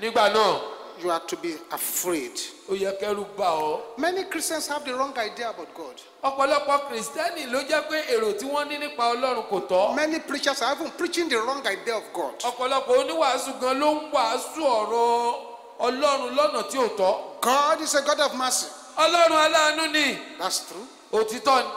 nígbà náà you are to be afraid. ó yẹ kẹ́rù bà ọ́ Many Christians have the wrong idea about God. ọ̀pọ̀lọpọ̀ kìrìsìtẹ́nì ló jẹ́ pé èrò tí wọ́n ní nípa ọlọ́run kò tọ́ Many preachers are even preaching the wrong idea of God. ọ̀pọ̀lọpọ̀ oníwàásù gan ló ń wàásù ọ̀rọ̀ ọlọ́run lọ́nà tí ò tọ́ God is a God of mercy. ọlọ́run aláàánú ni That's true. òtítọ́ ni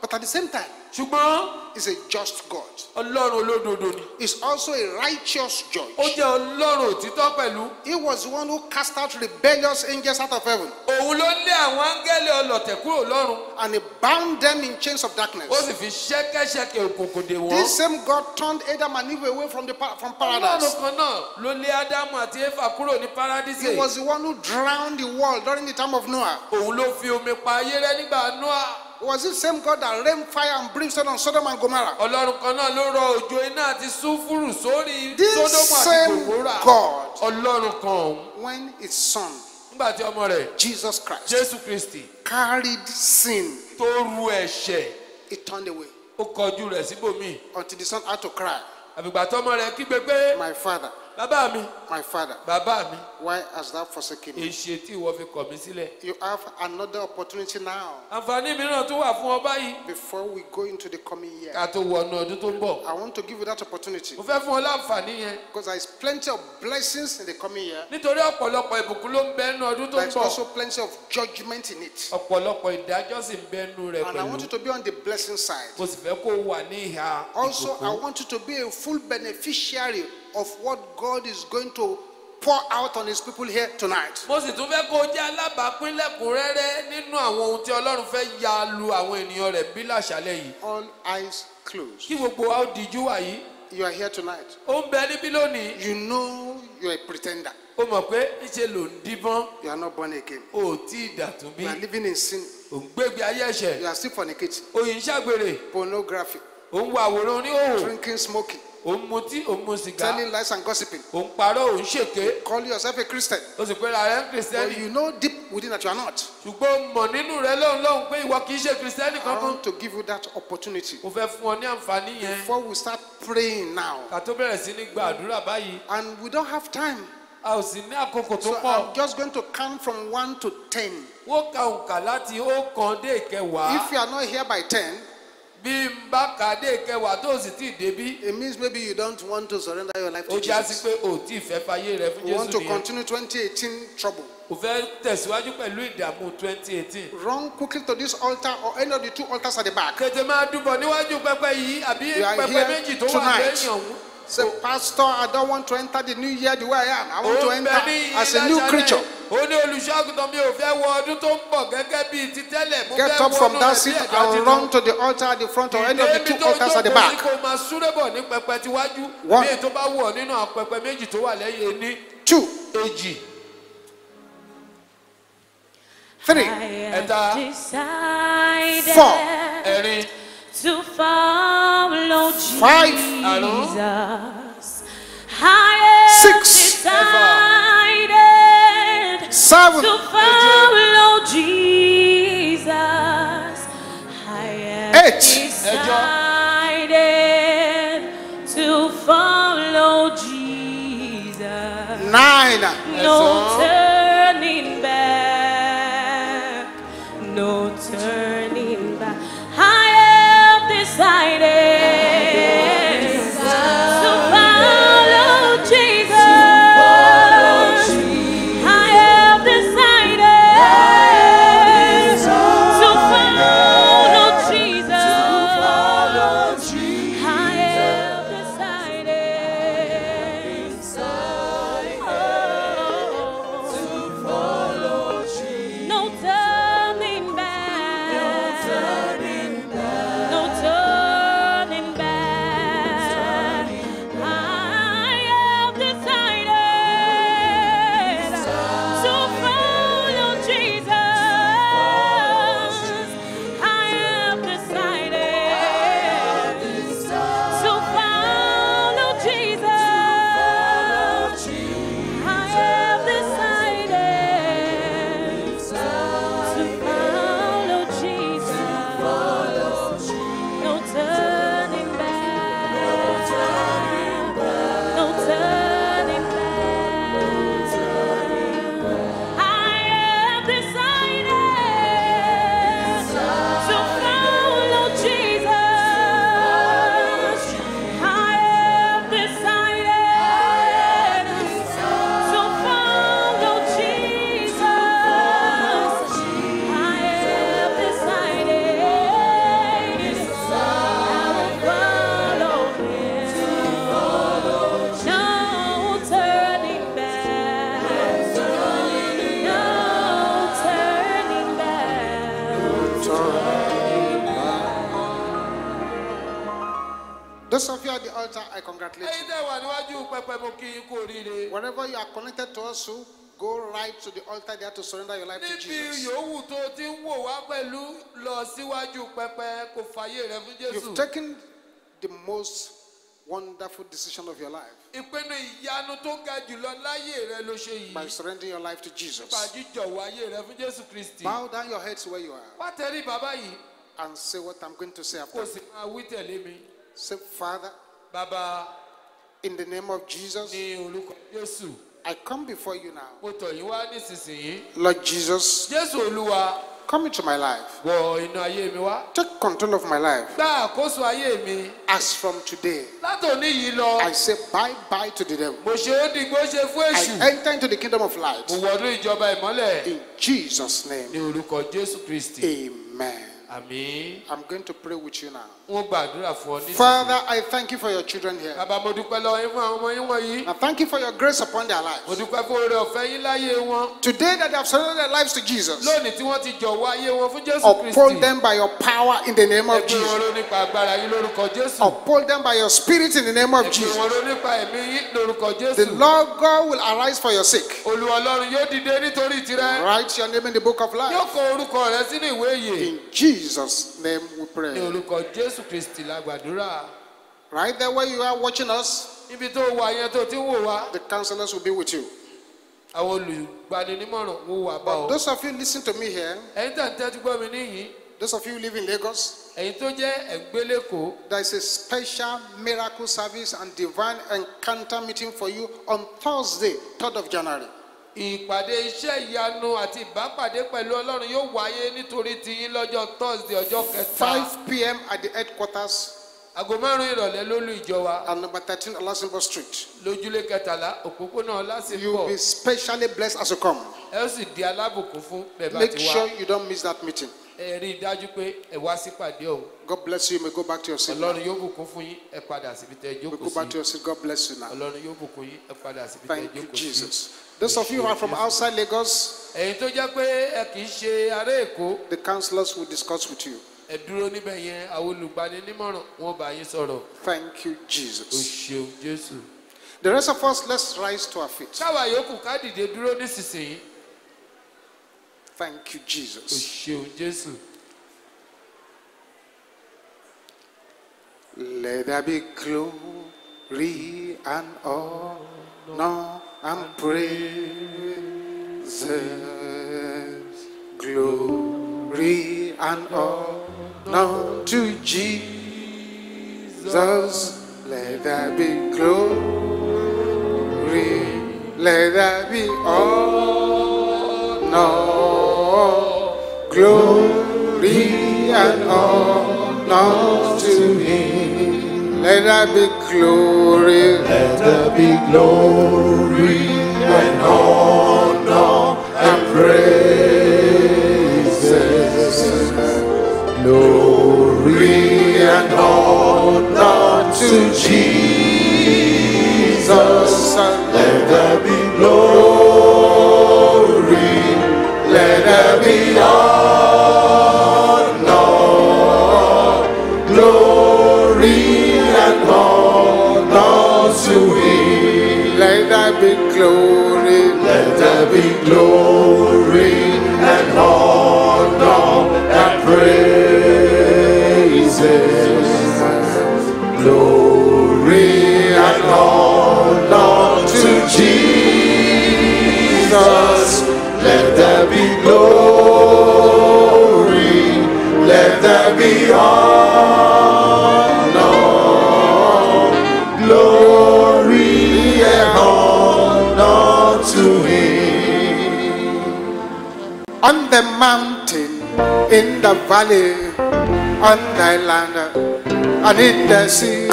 But at the same time, ṣùgbọ́n He's a just God. ọlọ́run olódodo ni He's also a righteous ó judge. jẹ́ ọlọ́run òtítọ́ pẹ̀lú He was the one who cast out rebellious angels out of heaven òun ló lé àwọn áńgẹ́lì ọlọ̀tẹ̀ kúrò lọ́run and He bound them in chains of ó darkness. sì fi ṣẹ́kẹ́ṣẹkẹ̀ òkùnkùn dè wọ́n This same God turned Adam and Eve away from the from ọlọ́run paradise. kan náà ló lé ádámù àti éfà kúrò ní He paradíṣe was the one who drowned the world during the time of Noah. òun ló fi omi pa ayé rẹ nígbà noah was the same God that rained fire and brimstone on Sodom and Gomorrah. ọlọ́run kan náà ló rọ òjò iná àti súfúrù sórí This sódómù àti same gòmórà God, ọlọ́run kan when His Son, nígbà tí ọmọ rẹ̀ Jesus Christ, jésù kristi carried sin, tó ru ẹ̀ṣẹ̀ He turned away ó kọjú rẹ̀ síbòmíì. until the Son had to cry, àbígbà tọmọ rẹ̀ kígbe pé My Father, bàbá mi. My Father, bàbá mi. Why hast thou forsaken me? èṣe tí ìwọ fi kọ̀ mí sílẹ̀. You have another opportunity now. Àǹfààní mìíràn tún wà fún ọ báyìí. Before we go into the coming year. ká tó wọnú ọdún tó ń bọ̀. I want to give you that opportunity. Mo fẹ́ fún ọ láǹfààní yẹn. Because there is plenty of blessings in the coming year. nítorí ọ̀pọ̀lọpọ̀ ìbùkún ló ń bẹ nínú ọdún tó There ń is bọ̀. also plenty of judgment in it. ọ̀pọ̀lọpọ̀ ìdájọ́ sì ń bẹ nínú rẹ̀ And I pẹ̀lú. want you to be on the blessing side. mo sì fẹ́ kó o wà ní ìhà Also, I want you to be a full beneficiary of what God is going to pour out on His people here tonight. mo sì tún fẹ́ kó o jẹ́ alábàápín lẹ́kùnrẹ́rẹ́ nínú àwọn ohun tí ọlọ́run fẹ́ ya lu àwọn ènìyàn rẹ̀ bí láṣálẹ̀ yìí All eyes closed. kí gbogbo wa ó dijú wà yìí You are here tonight. ó ń bẹ níbí lónìí You know you are a pretender. ó mọ̀ pé ló ń díbọ́n You are not born again. ó tí ì dàtún bí You are living in sin. ò ń gbégbé ayé ẹ̀ṣẹ̀ You are still fornicating, ṣàgbèrè pornography, ò ń wo àwòrán oníhòòhò drinking, smoking, ò ń mutí ò ń mu sìgá telling lies and gossiping. ò ń parọ́ ò ń ṣèké Call yourself a Christian. ó sì pé ara ẹ̀ ń But you know deep within that you are not. ṣùgbọ́n mọ̀ nínú rẹ lóhùn lóhùn pé ìwọ kì í ṣe I kankan want to give you that opportunity. mo fẹ́ fún ọ ní àǹfààní yẹn Before we start praying now, ká tó bẹ̀rẹ̀ sí ní gba báyìí and we don't have time. a ò sì ní àkókò tó So I'm just going to count from 1 to 10. wọ́n ka òǹkà láti ọ̀kan dé ìkẹwàá If you are not here by 10, bí n bá kà á dé ìkẹwàá tó o sì ì débí it means maybe you don't want to surrender your life ó to já sí Jesus. pé o ò tí ì fẹ́ fayé rẹ fún You want jésù to nìyẹn continue 2018 trouble. o fẹ́ tẹ̀síwájú pẹ̀lú ìdààmú twenty eighteen Run quickly to this altar or any of the two altars at the back. tètè máa dúbọ̀ níwájú pẹpẹ yìí àbí pẹpẹ méjì tó wà lẹ́yìn ọ̀hún Say, Pastor, I don't want to enter the new year the way I am. I want to enter as a new creature. Get up from that seat and run to the altar at the front or any of the two altars at the back. One. Two. Three. Four. to follow Jesus. Five. Six. Decided Seven. To follow Jesus. I Eight. Decided to follow Jesus. Nine. No the altar to surrender your life to níbi Jesus. yòówù tó ti ń wò wá pẹ̀lú lọ síwájú pẹpẹ kò fàyè rẹ fún You've taken the most wonderful decision of your life ìpinnu ìyanu tó ga jùlọ láyé rẹ ló ṣe by surrendering your life to Jesus. nípa jíjọ̀wọ́ ayé rẹ fún jésù kristi. Bow down your heads where you are wá tẹrí bàbá yìí and say what I'm going to say kò after. sì máa wí tẹ̀lé mi. Say, Father, bàbá in the name of Jesus, ní orúkọ jésù I come before you now. mo tọ̀ yín wá nísinsìnyí. Lord Jesus, jésù olúwa come into my life. wọ inú ayé mi wá. Take control of my life. gba àkóso ayé mi. As from today, látòní yìí lọ I say bye bye to the devil. mo ṣe ó dìgbò ṣe fún èṣù. I enter into the kingdom of light. mo wọnú ìjọba ìmọ́lẹ̀ In Jesus' name, ní orúkọ jésù kristi. amen. àmín. I'm going to pray with you now. Wọ́n gbàdúrà fún ọ nísinsìnyí. Father, I thank you for your children here. bàbá mo dúpẹ́ lọ́wọ́ yín fún àwọn ọmọ yín wọ̀nyí. And thank you for your grace upon their lives. dúpẹ́ fún oore ọ̀fẹ́ yín láyé wọn. Today that they have surrendered their lives to Jesus, lónìí tí wọ́n ti jọ̀wọ́ ayé wọn fún jésù uphold them by your power in the name of Jesus. ló nípa agbára yín lórúkọ jésù. Uphold them by your spirit in the name of Jesus. wọn ló nípa ẹ̀mí yín lórúkọ The. Lord God will arise for your sake. olúwa ọlọ́run yóò dìde nítorí. Write your name in the book of life. kọ orúkọ rẹ sínú ìwé ìyè. In Jesus' name we pray. Jésù kristi la gbàdúrà. Right there where you are watching us, níbi tó wà yẹn tó ti ń wò wá. the counselors will be with you. àwọn olùgbaninímọ̀ràn mo wà bá ọ. Those of you listen to me here, ẹ̀yin tẹ̀ ń tẹ́tí gbọ́ mi those of you who live in Lagos, ẹ̀yin tó jẹ́ ẹ̀gbẹ́lẹ́kọ̀ọ́. there is a special miracle service and divine encounter meeting for you on Thursday, 3rd of January. Ìpàdé iṣẹ́ ìyanu àti ìbápàdé pẹ̀lú ọlọ́run yóò wáyé nítorí tiyín lọ́jọ́ thursday ọjọ́ kẹta 5 p.m. at the headquarters aago márùn ìrọ̀lẹ́ lólú ìjọ wa at number 13 Alasimbo Street. lójúlé kẹtàlá òpópónà You will lásìkò be specially blessed as you come. ẹ ó sì di alábùkún fún bẹ́ẹ̀ bá Make ti wá sure you don't miss that meeting. Ẹ rí i dájú pé ẹ wá sípàdé ọ̀hún God bless you. You may go back to your seat. ọlọ́run yóò bùkún fún yín ẹ padà síbi tẹ́ ẹ You may jókòó go back to your seat. God bless you now. ọlọ́run yóò bùkún yín ẹ padà síbi tẹ́ ẹ Thank you. Jesus. Those of you who are from outside Lagos, ẹ̀yin tó jẹ́ pé ẹ kì í ṣe ará èkó the counselors will discuss with you. ẹ dúró níbẹ̀ yẹn àwọn olùgbaninímọ̀ràn wọn bá yín sọ̀rọ̀ Thank you, o Jesus. ṣeun jésù. The rest of us, let's rise to our feet. káwa yòókù ká dìde dúró nísinsìnyí Thank you, Jesus. Let there be glory and honor and praise glory and honor to Jesus. Let there be glory, let there be honor, glory and honor to Him. Let there be glory, Let there be glory and honor and praises. Glory and honor to Jesus. Glory. Let there be honor. Glory and honor to Him. on the mountain, in the valley, on the land, and in the sea.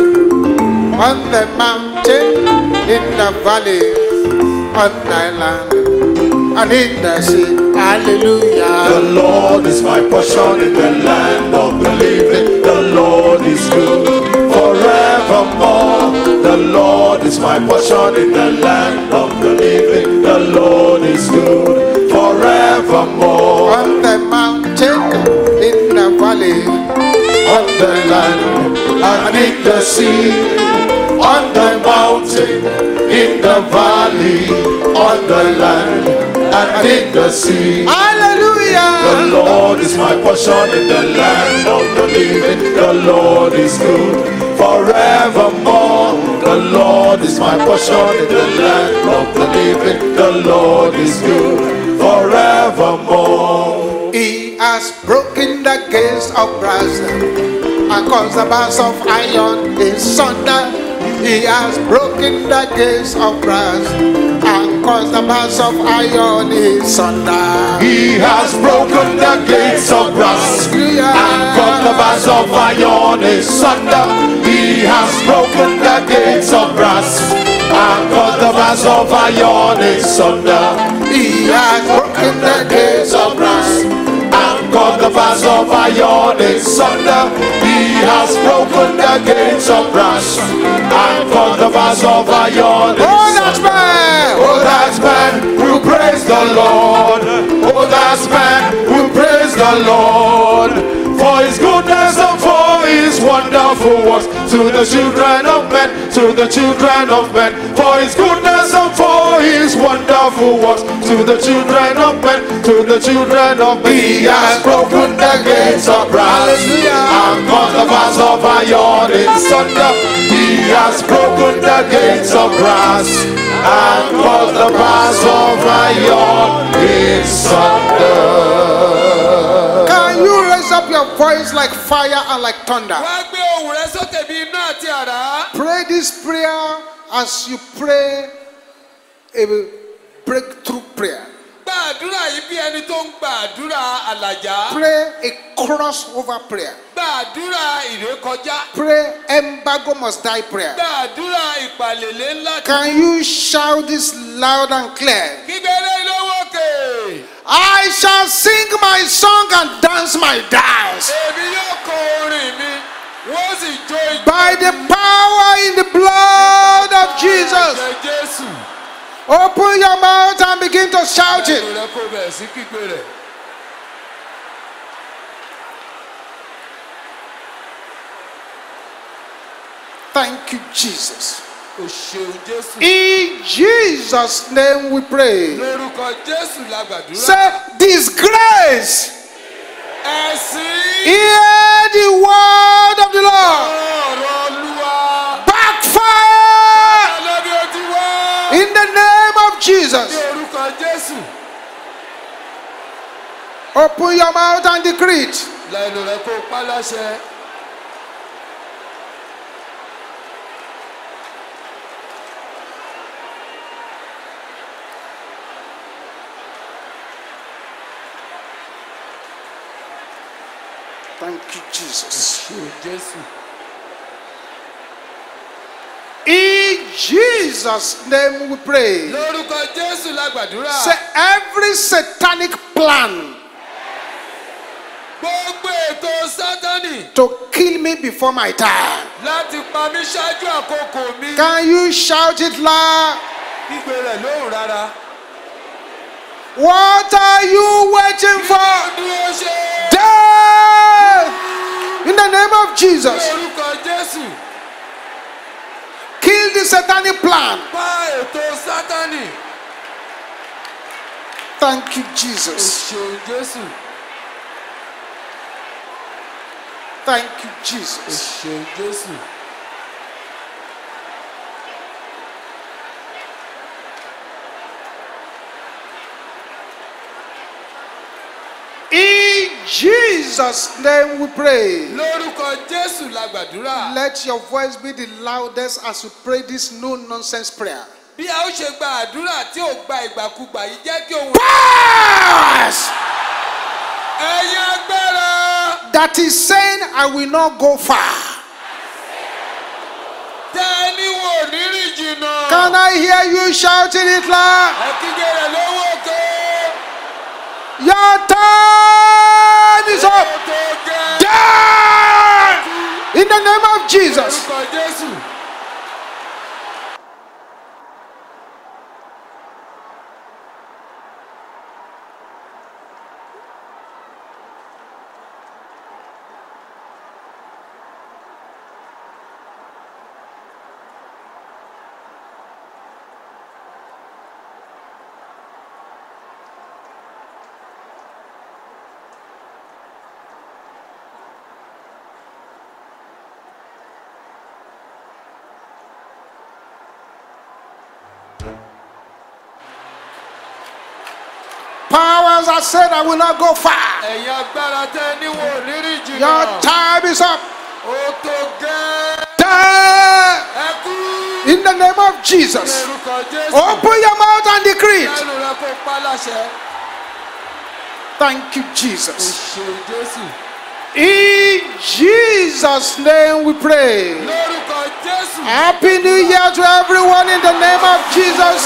On the mountain, in the valley, on the land, and in the sea. The Lord is my portion in the land of the living. The Lord is good forevermore. The Lord is my portion in the land of the living. The Lord is good forevermore. On the mountain, in the valley, On the land and in the sea. On the mountain, in the valley. On the land and in the sea. The Lord is my portion in the land of the living. The Lord is good forevermore. The Lord is my portion in the land of the living. The Lord is good forevermore. He has broken the gates of brass and caused the bars of iron in sunder. He has broken the gates of brass and caused the bars of iron in sunder. He has broken the gates of brass and caused the bars of iron in sunder. He has broken the gates of brass and caused the bars of iron in sunder. He has broken the gates of brass and the bars of iron in sunder. He has broken the gates of brass and cut the bars of iron in Oh, that's man! Oh, that man who praise the Lord. Oh, that man who praise the Lord. For his goodness and for his wonderful works to the children of men, to the children of men. For his goodness and for his wonderful works to the children of men, to the children of men. He has broken the gates of brass and cut the bars of iron in sunder. He has broken the gates of brass and cut the bars of iron in sunder. Can you raise up your voice like fire and like thunder? wá gbé ohùn rẹ sókè bí iná àti. Pray this prayer as you pray a breakthrough prayer. gba yìí bí ẹni tó ń gba àlàjá. Pray a crossover prayer. ìrékọjá. Pray embargo must die prayer. gba ìpàlélé ńlá. Can you shout this loud and clear? kíkéré lówó kè. I shall sing my song and dance my dance. èmi yóò kọ orin mi wọ́n sì jó ijó. By the power in the blood of Jesus. Open your mouth and begin to shout it. ẹnu rẹ kó bẹ̀rẹ̀ sí kígbe rẹ̀. Thank you, Jesus. o ṣeun jésù. In Jesus' name we pray. lórúkọ jésù la gbàdúrà. Say, disgrace. Hear the word of the Lord. ọ̀rọ̀ olúwa. Backfire lórí ojú wa. in the name of Jesus. ní orúkọ jésù. Open your mouth and decree it. lẹ́nu rẹ kó pa láṣẹ. Thank you, Jesus. In Jesus' name we pray. lórúkọ jésù la gbàdúrà. Say every satanic plan gbogbo ètò sátani to kill me before my time. láti pa mí ṣáájú àkókò mi. Can you shout it loud? gbígbé rẹ̀ lóhùn rárá. What are you waiting for? Death! In the name of Jesus, kill the satanic plan. pa ètò sátani. Thank you, Jesus. Thank you, Jesus. ṣeun jésù. In Jesus' name we pray. lórúkọ jésù la gbàdúrà. Let your voice be the loudest as you pray this no nonsense prayer. bí a ó ṣe gba àdúrà tí ò gba ìgbàkúgbà yìí jẹ́ kí ohun. Powers ẹ̀yin agbára that is saying, I will not go far. tẹ ẹ níwò ní rìn jìnnà. Can I hear you shouting it loud? ẹ kígbe rẹ̀ lówó ké. Your time is up. Die! In the name of Jesus. lórúkọ jésù. Powers that said, I will not go far. ẹ̀yin agbára tẹ ẹ níwò ní rìn Your time is up. ó tó gẹ́. Die! ẹ kú. In the name of Jesus. Open your mouth and decree it. lẹ́nu rẹ kó pa láṣẹ. Thank you, Jesus. In Jesus' name we pray. Happy New Year to everyone in the name of Jesus.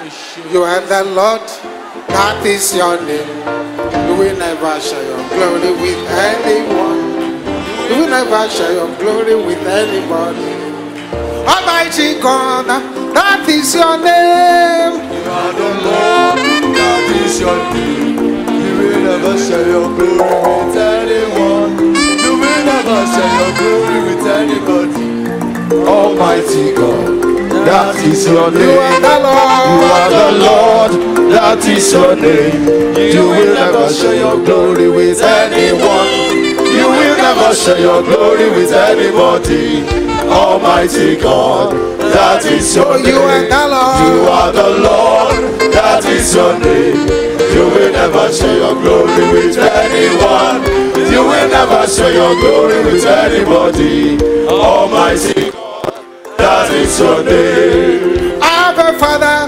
You are the Lord. That is your name. You will never share your glory with anyone. You will never share your glory with anybody. Almighty God, that is your name. You are the Lord, that is your name. You will never share your glory with anyone. You will never share your glory with anybody. Almighty God, that is your name. You are the Lord. You are the Lord, that is your name. You will never share your glory with anyone. You will never share your glory with anybody. Almighty God, that is your name. You are the Lord. You are the Lord, that is your name. You will never share your glory with anyone. You will never share your glory with anybody. Almighty God, is your name. I have a Father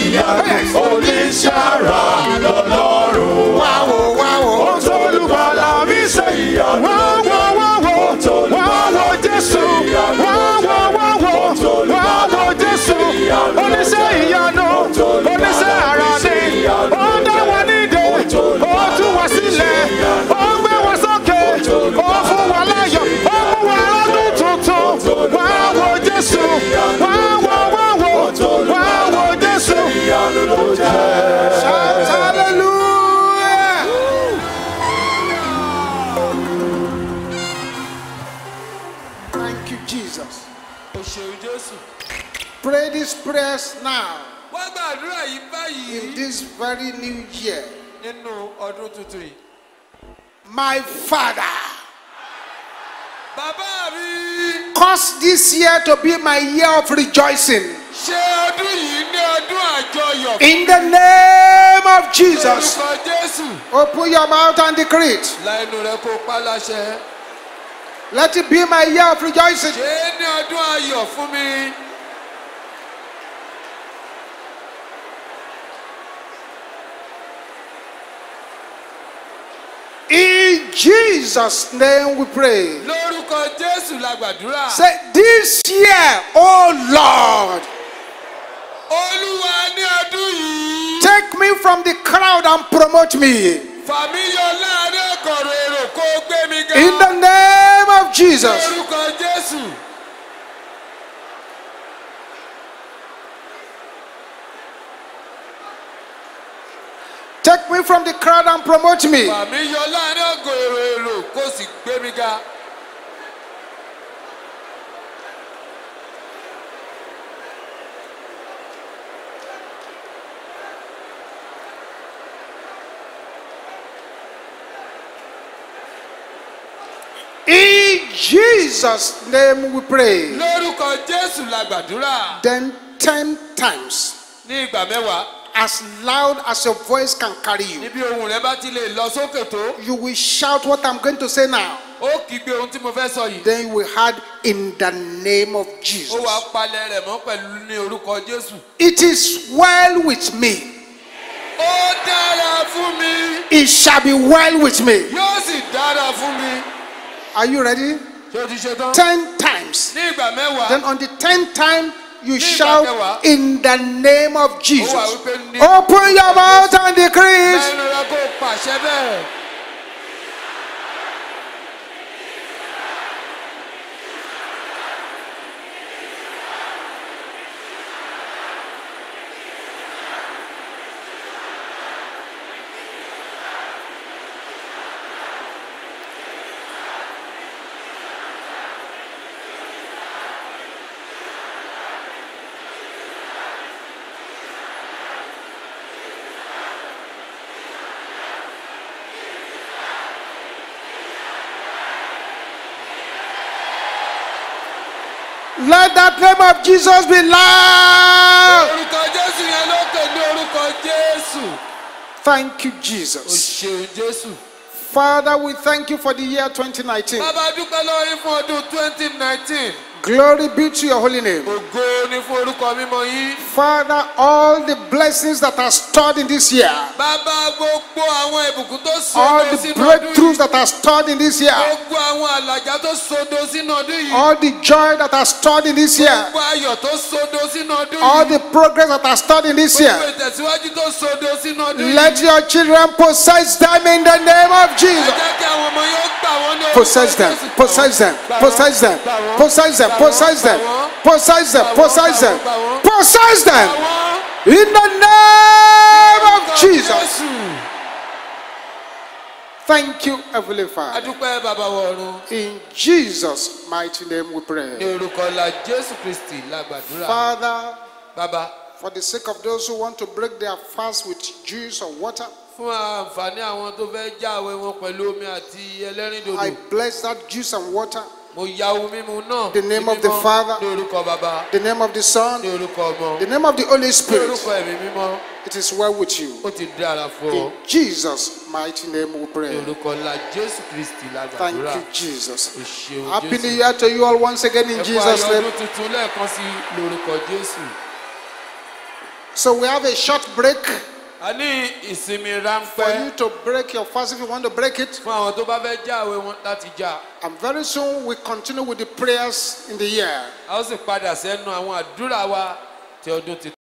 ìyanu, oníṣàrà lọ́lọ́run very new year. nínú ọdún tuntun yìí. My Father, bàbá mi cause this year to be my year of rejoicing. ṣe ọdún yìí ní ọdún àjọyọ̀ In the name of Jesus. orúkọ jésù. Open your mouth and decree it. láìnú rẹ kó pa láṣẹ. Let it be my year of rejoicing. ṣe ní ọdún ayọ̀ fún mi. In Jesus' name we pray. lórúkọ jésù la gbàdúrà. Say, This year, oh Lord, olúwa ní ọdún yìí. take me from the crowd and promote me. fàmíyọ láàrin ọgọrùn èrò kó o gbé mi ga. In the name of Jesus. lórúkọ jésù. Take me from the crowd and promote me. fàmíyọ láàrin ọgọrùn èrò kó o sì gbé mi ga. In Jesus' name we pray. lórúkọ jésù la gbàdúrà. Then ten times. Ní ìgbà mẹ́wàá. as loud as your voice can carry you. níbi ohun rẹ bá ti lè lọ sókè tó You will shout what I'm going to say now. ó kígbe ohun tí mo fẹ́ sọ yìí Then you will add in the name of ó Jesus. wàá palẹ̀ rẹ̀ mọ́ pẹ̀lú ní orúkọ jésù. It is well with me. ó dára fún mi It shall be well with me. yóò sì dára fún mi. Are you ready? ṣé o ti ṣe tán. Ten times. ní ìgbà mẹ́wàá Then on the tenth time, you shout in the name of Jesus. wípé ní Open your mouth and decrease. Let that name of Jesus be loud. orúkọ jésù yẹn ló pè ní orúkọ jésù. Thank you, o Jesus. ṣeun jésù. Father, we thank you for the year 2019. bàbá dúpẹ́ lọ́wọ́ yín fún ọdún twenty nineteen. Glory be to your holy name. ògo ni fún orúkọ mímọ́ yín. Father, all the blessings that are stored in this year, bàbá gbogbo àwọn ìbùkún tó all the breakthroughs that are stored in this year, gbogbo àwọn àlàjá tó sodo sínú ọdún yìí. all the joy that are stored in this year, gbogbo ayọ̀ tó sodo sínú ọdún all the progress that are stored in this year, ìtẹ̀síwájú tó sodo sínú ọdún yìí. let your children possess them in the name of Jesus. jẹ́ kí àwọn ọmọ yóò gbà wọ́n ní orúkọ Possess them, possess them, possess them, possess them, gbà wọ́n, possess them, possess them, possess them, possess them. In the name of Jesus. Thank you, Heavenly Father. adúpẹ́ bàbá wọ̀run In Jesus' mighty name we pray. ní orúkọ ńlá jésù kristi lágbàdúrà Father, bàbá. for the sake of those who want to break their fast with juice or water, fún àǹfààní àwọn tó fẹ́ jáwé wọn pẹ̀lú omi àti ẹlẹ́rìndòdò. I bless that juice and water, mo ya ohun mímu náà The name of the Father, ní orúkọ bàbá the name of the Son, the name of the Holy Spirit. orúkọ ẹ̀mí mímọ́ It is well with you. ó ti dára fún ọ In Jesus' mighty name we pray. orúkọ ńlá jésù kristi Thank you, Jesus. Happy New Year to you all once again in Jesus' name. ọdún tuntun lẹ́ẹ̀kan sí lórúkọ jésù So we have a short break a ní ìsinmi for you to break your fast if you want to break it. fún àwọn tó bá fẹ́ jáwé wọn láti já And very soon we continue with the prayers in the year. a ó sì padà sẹ́nu àwọn àdúrà wa ti ọdún tuntun.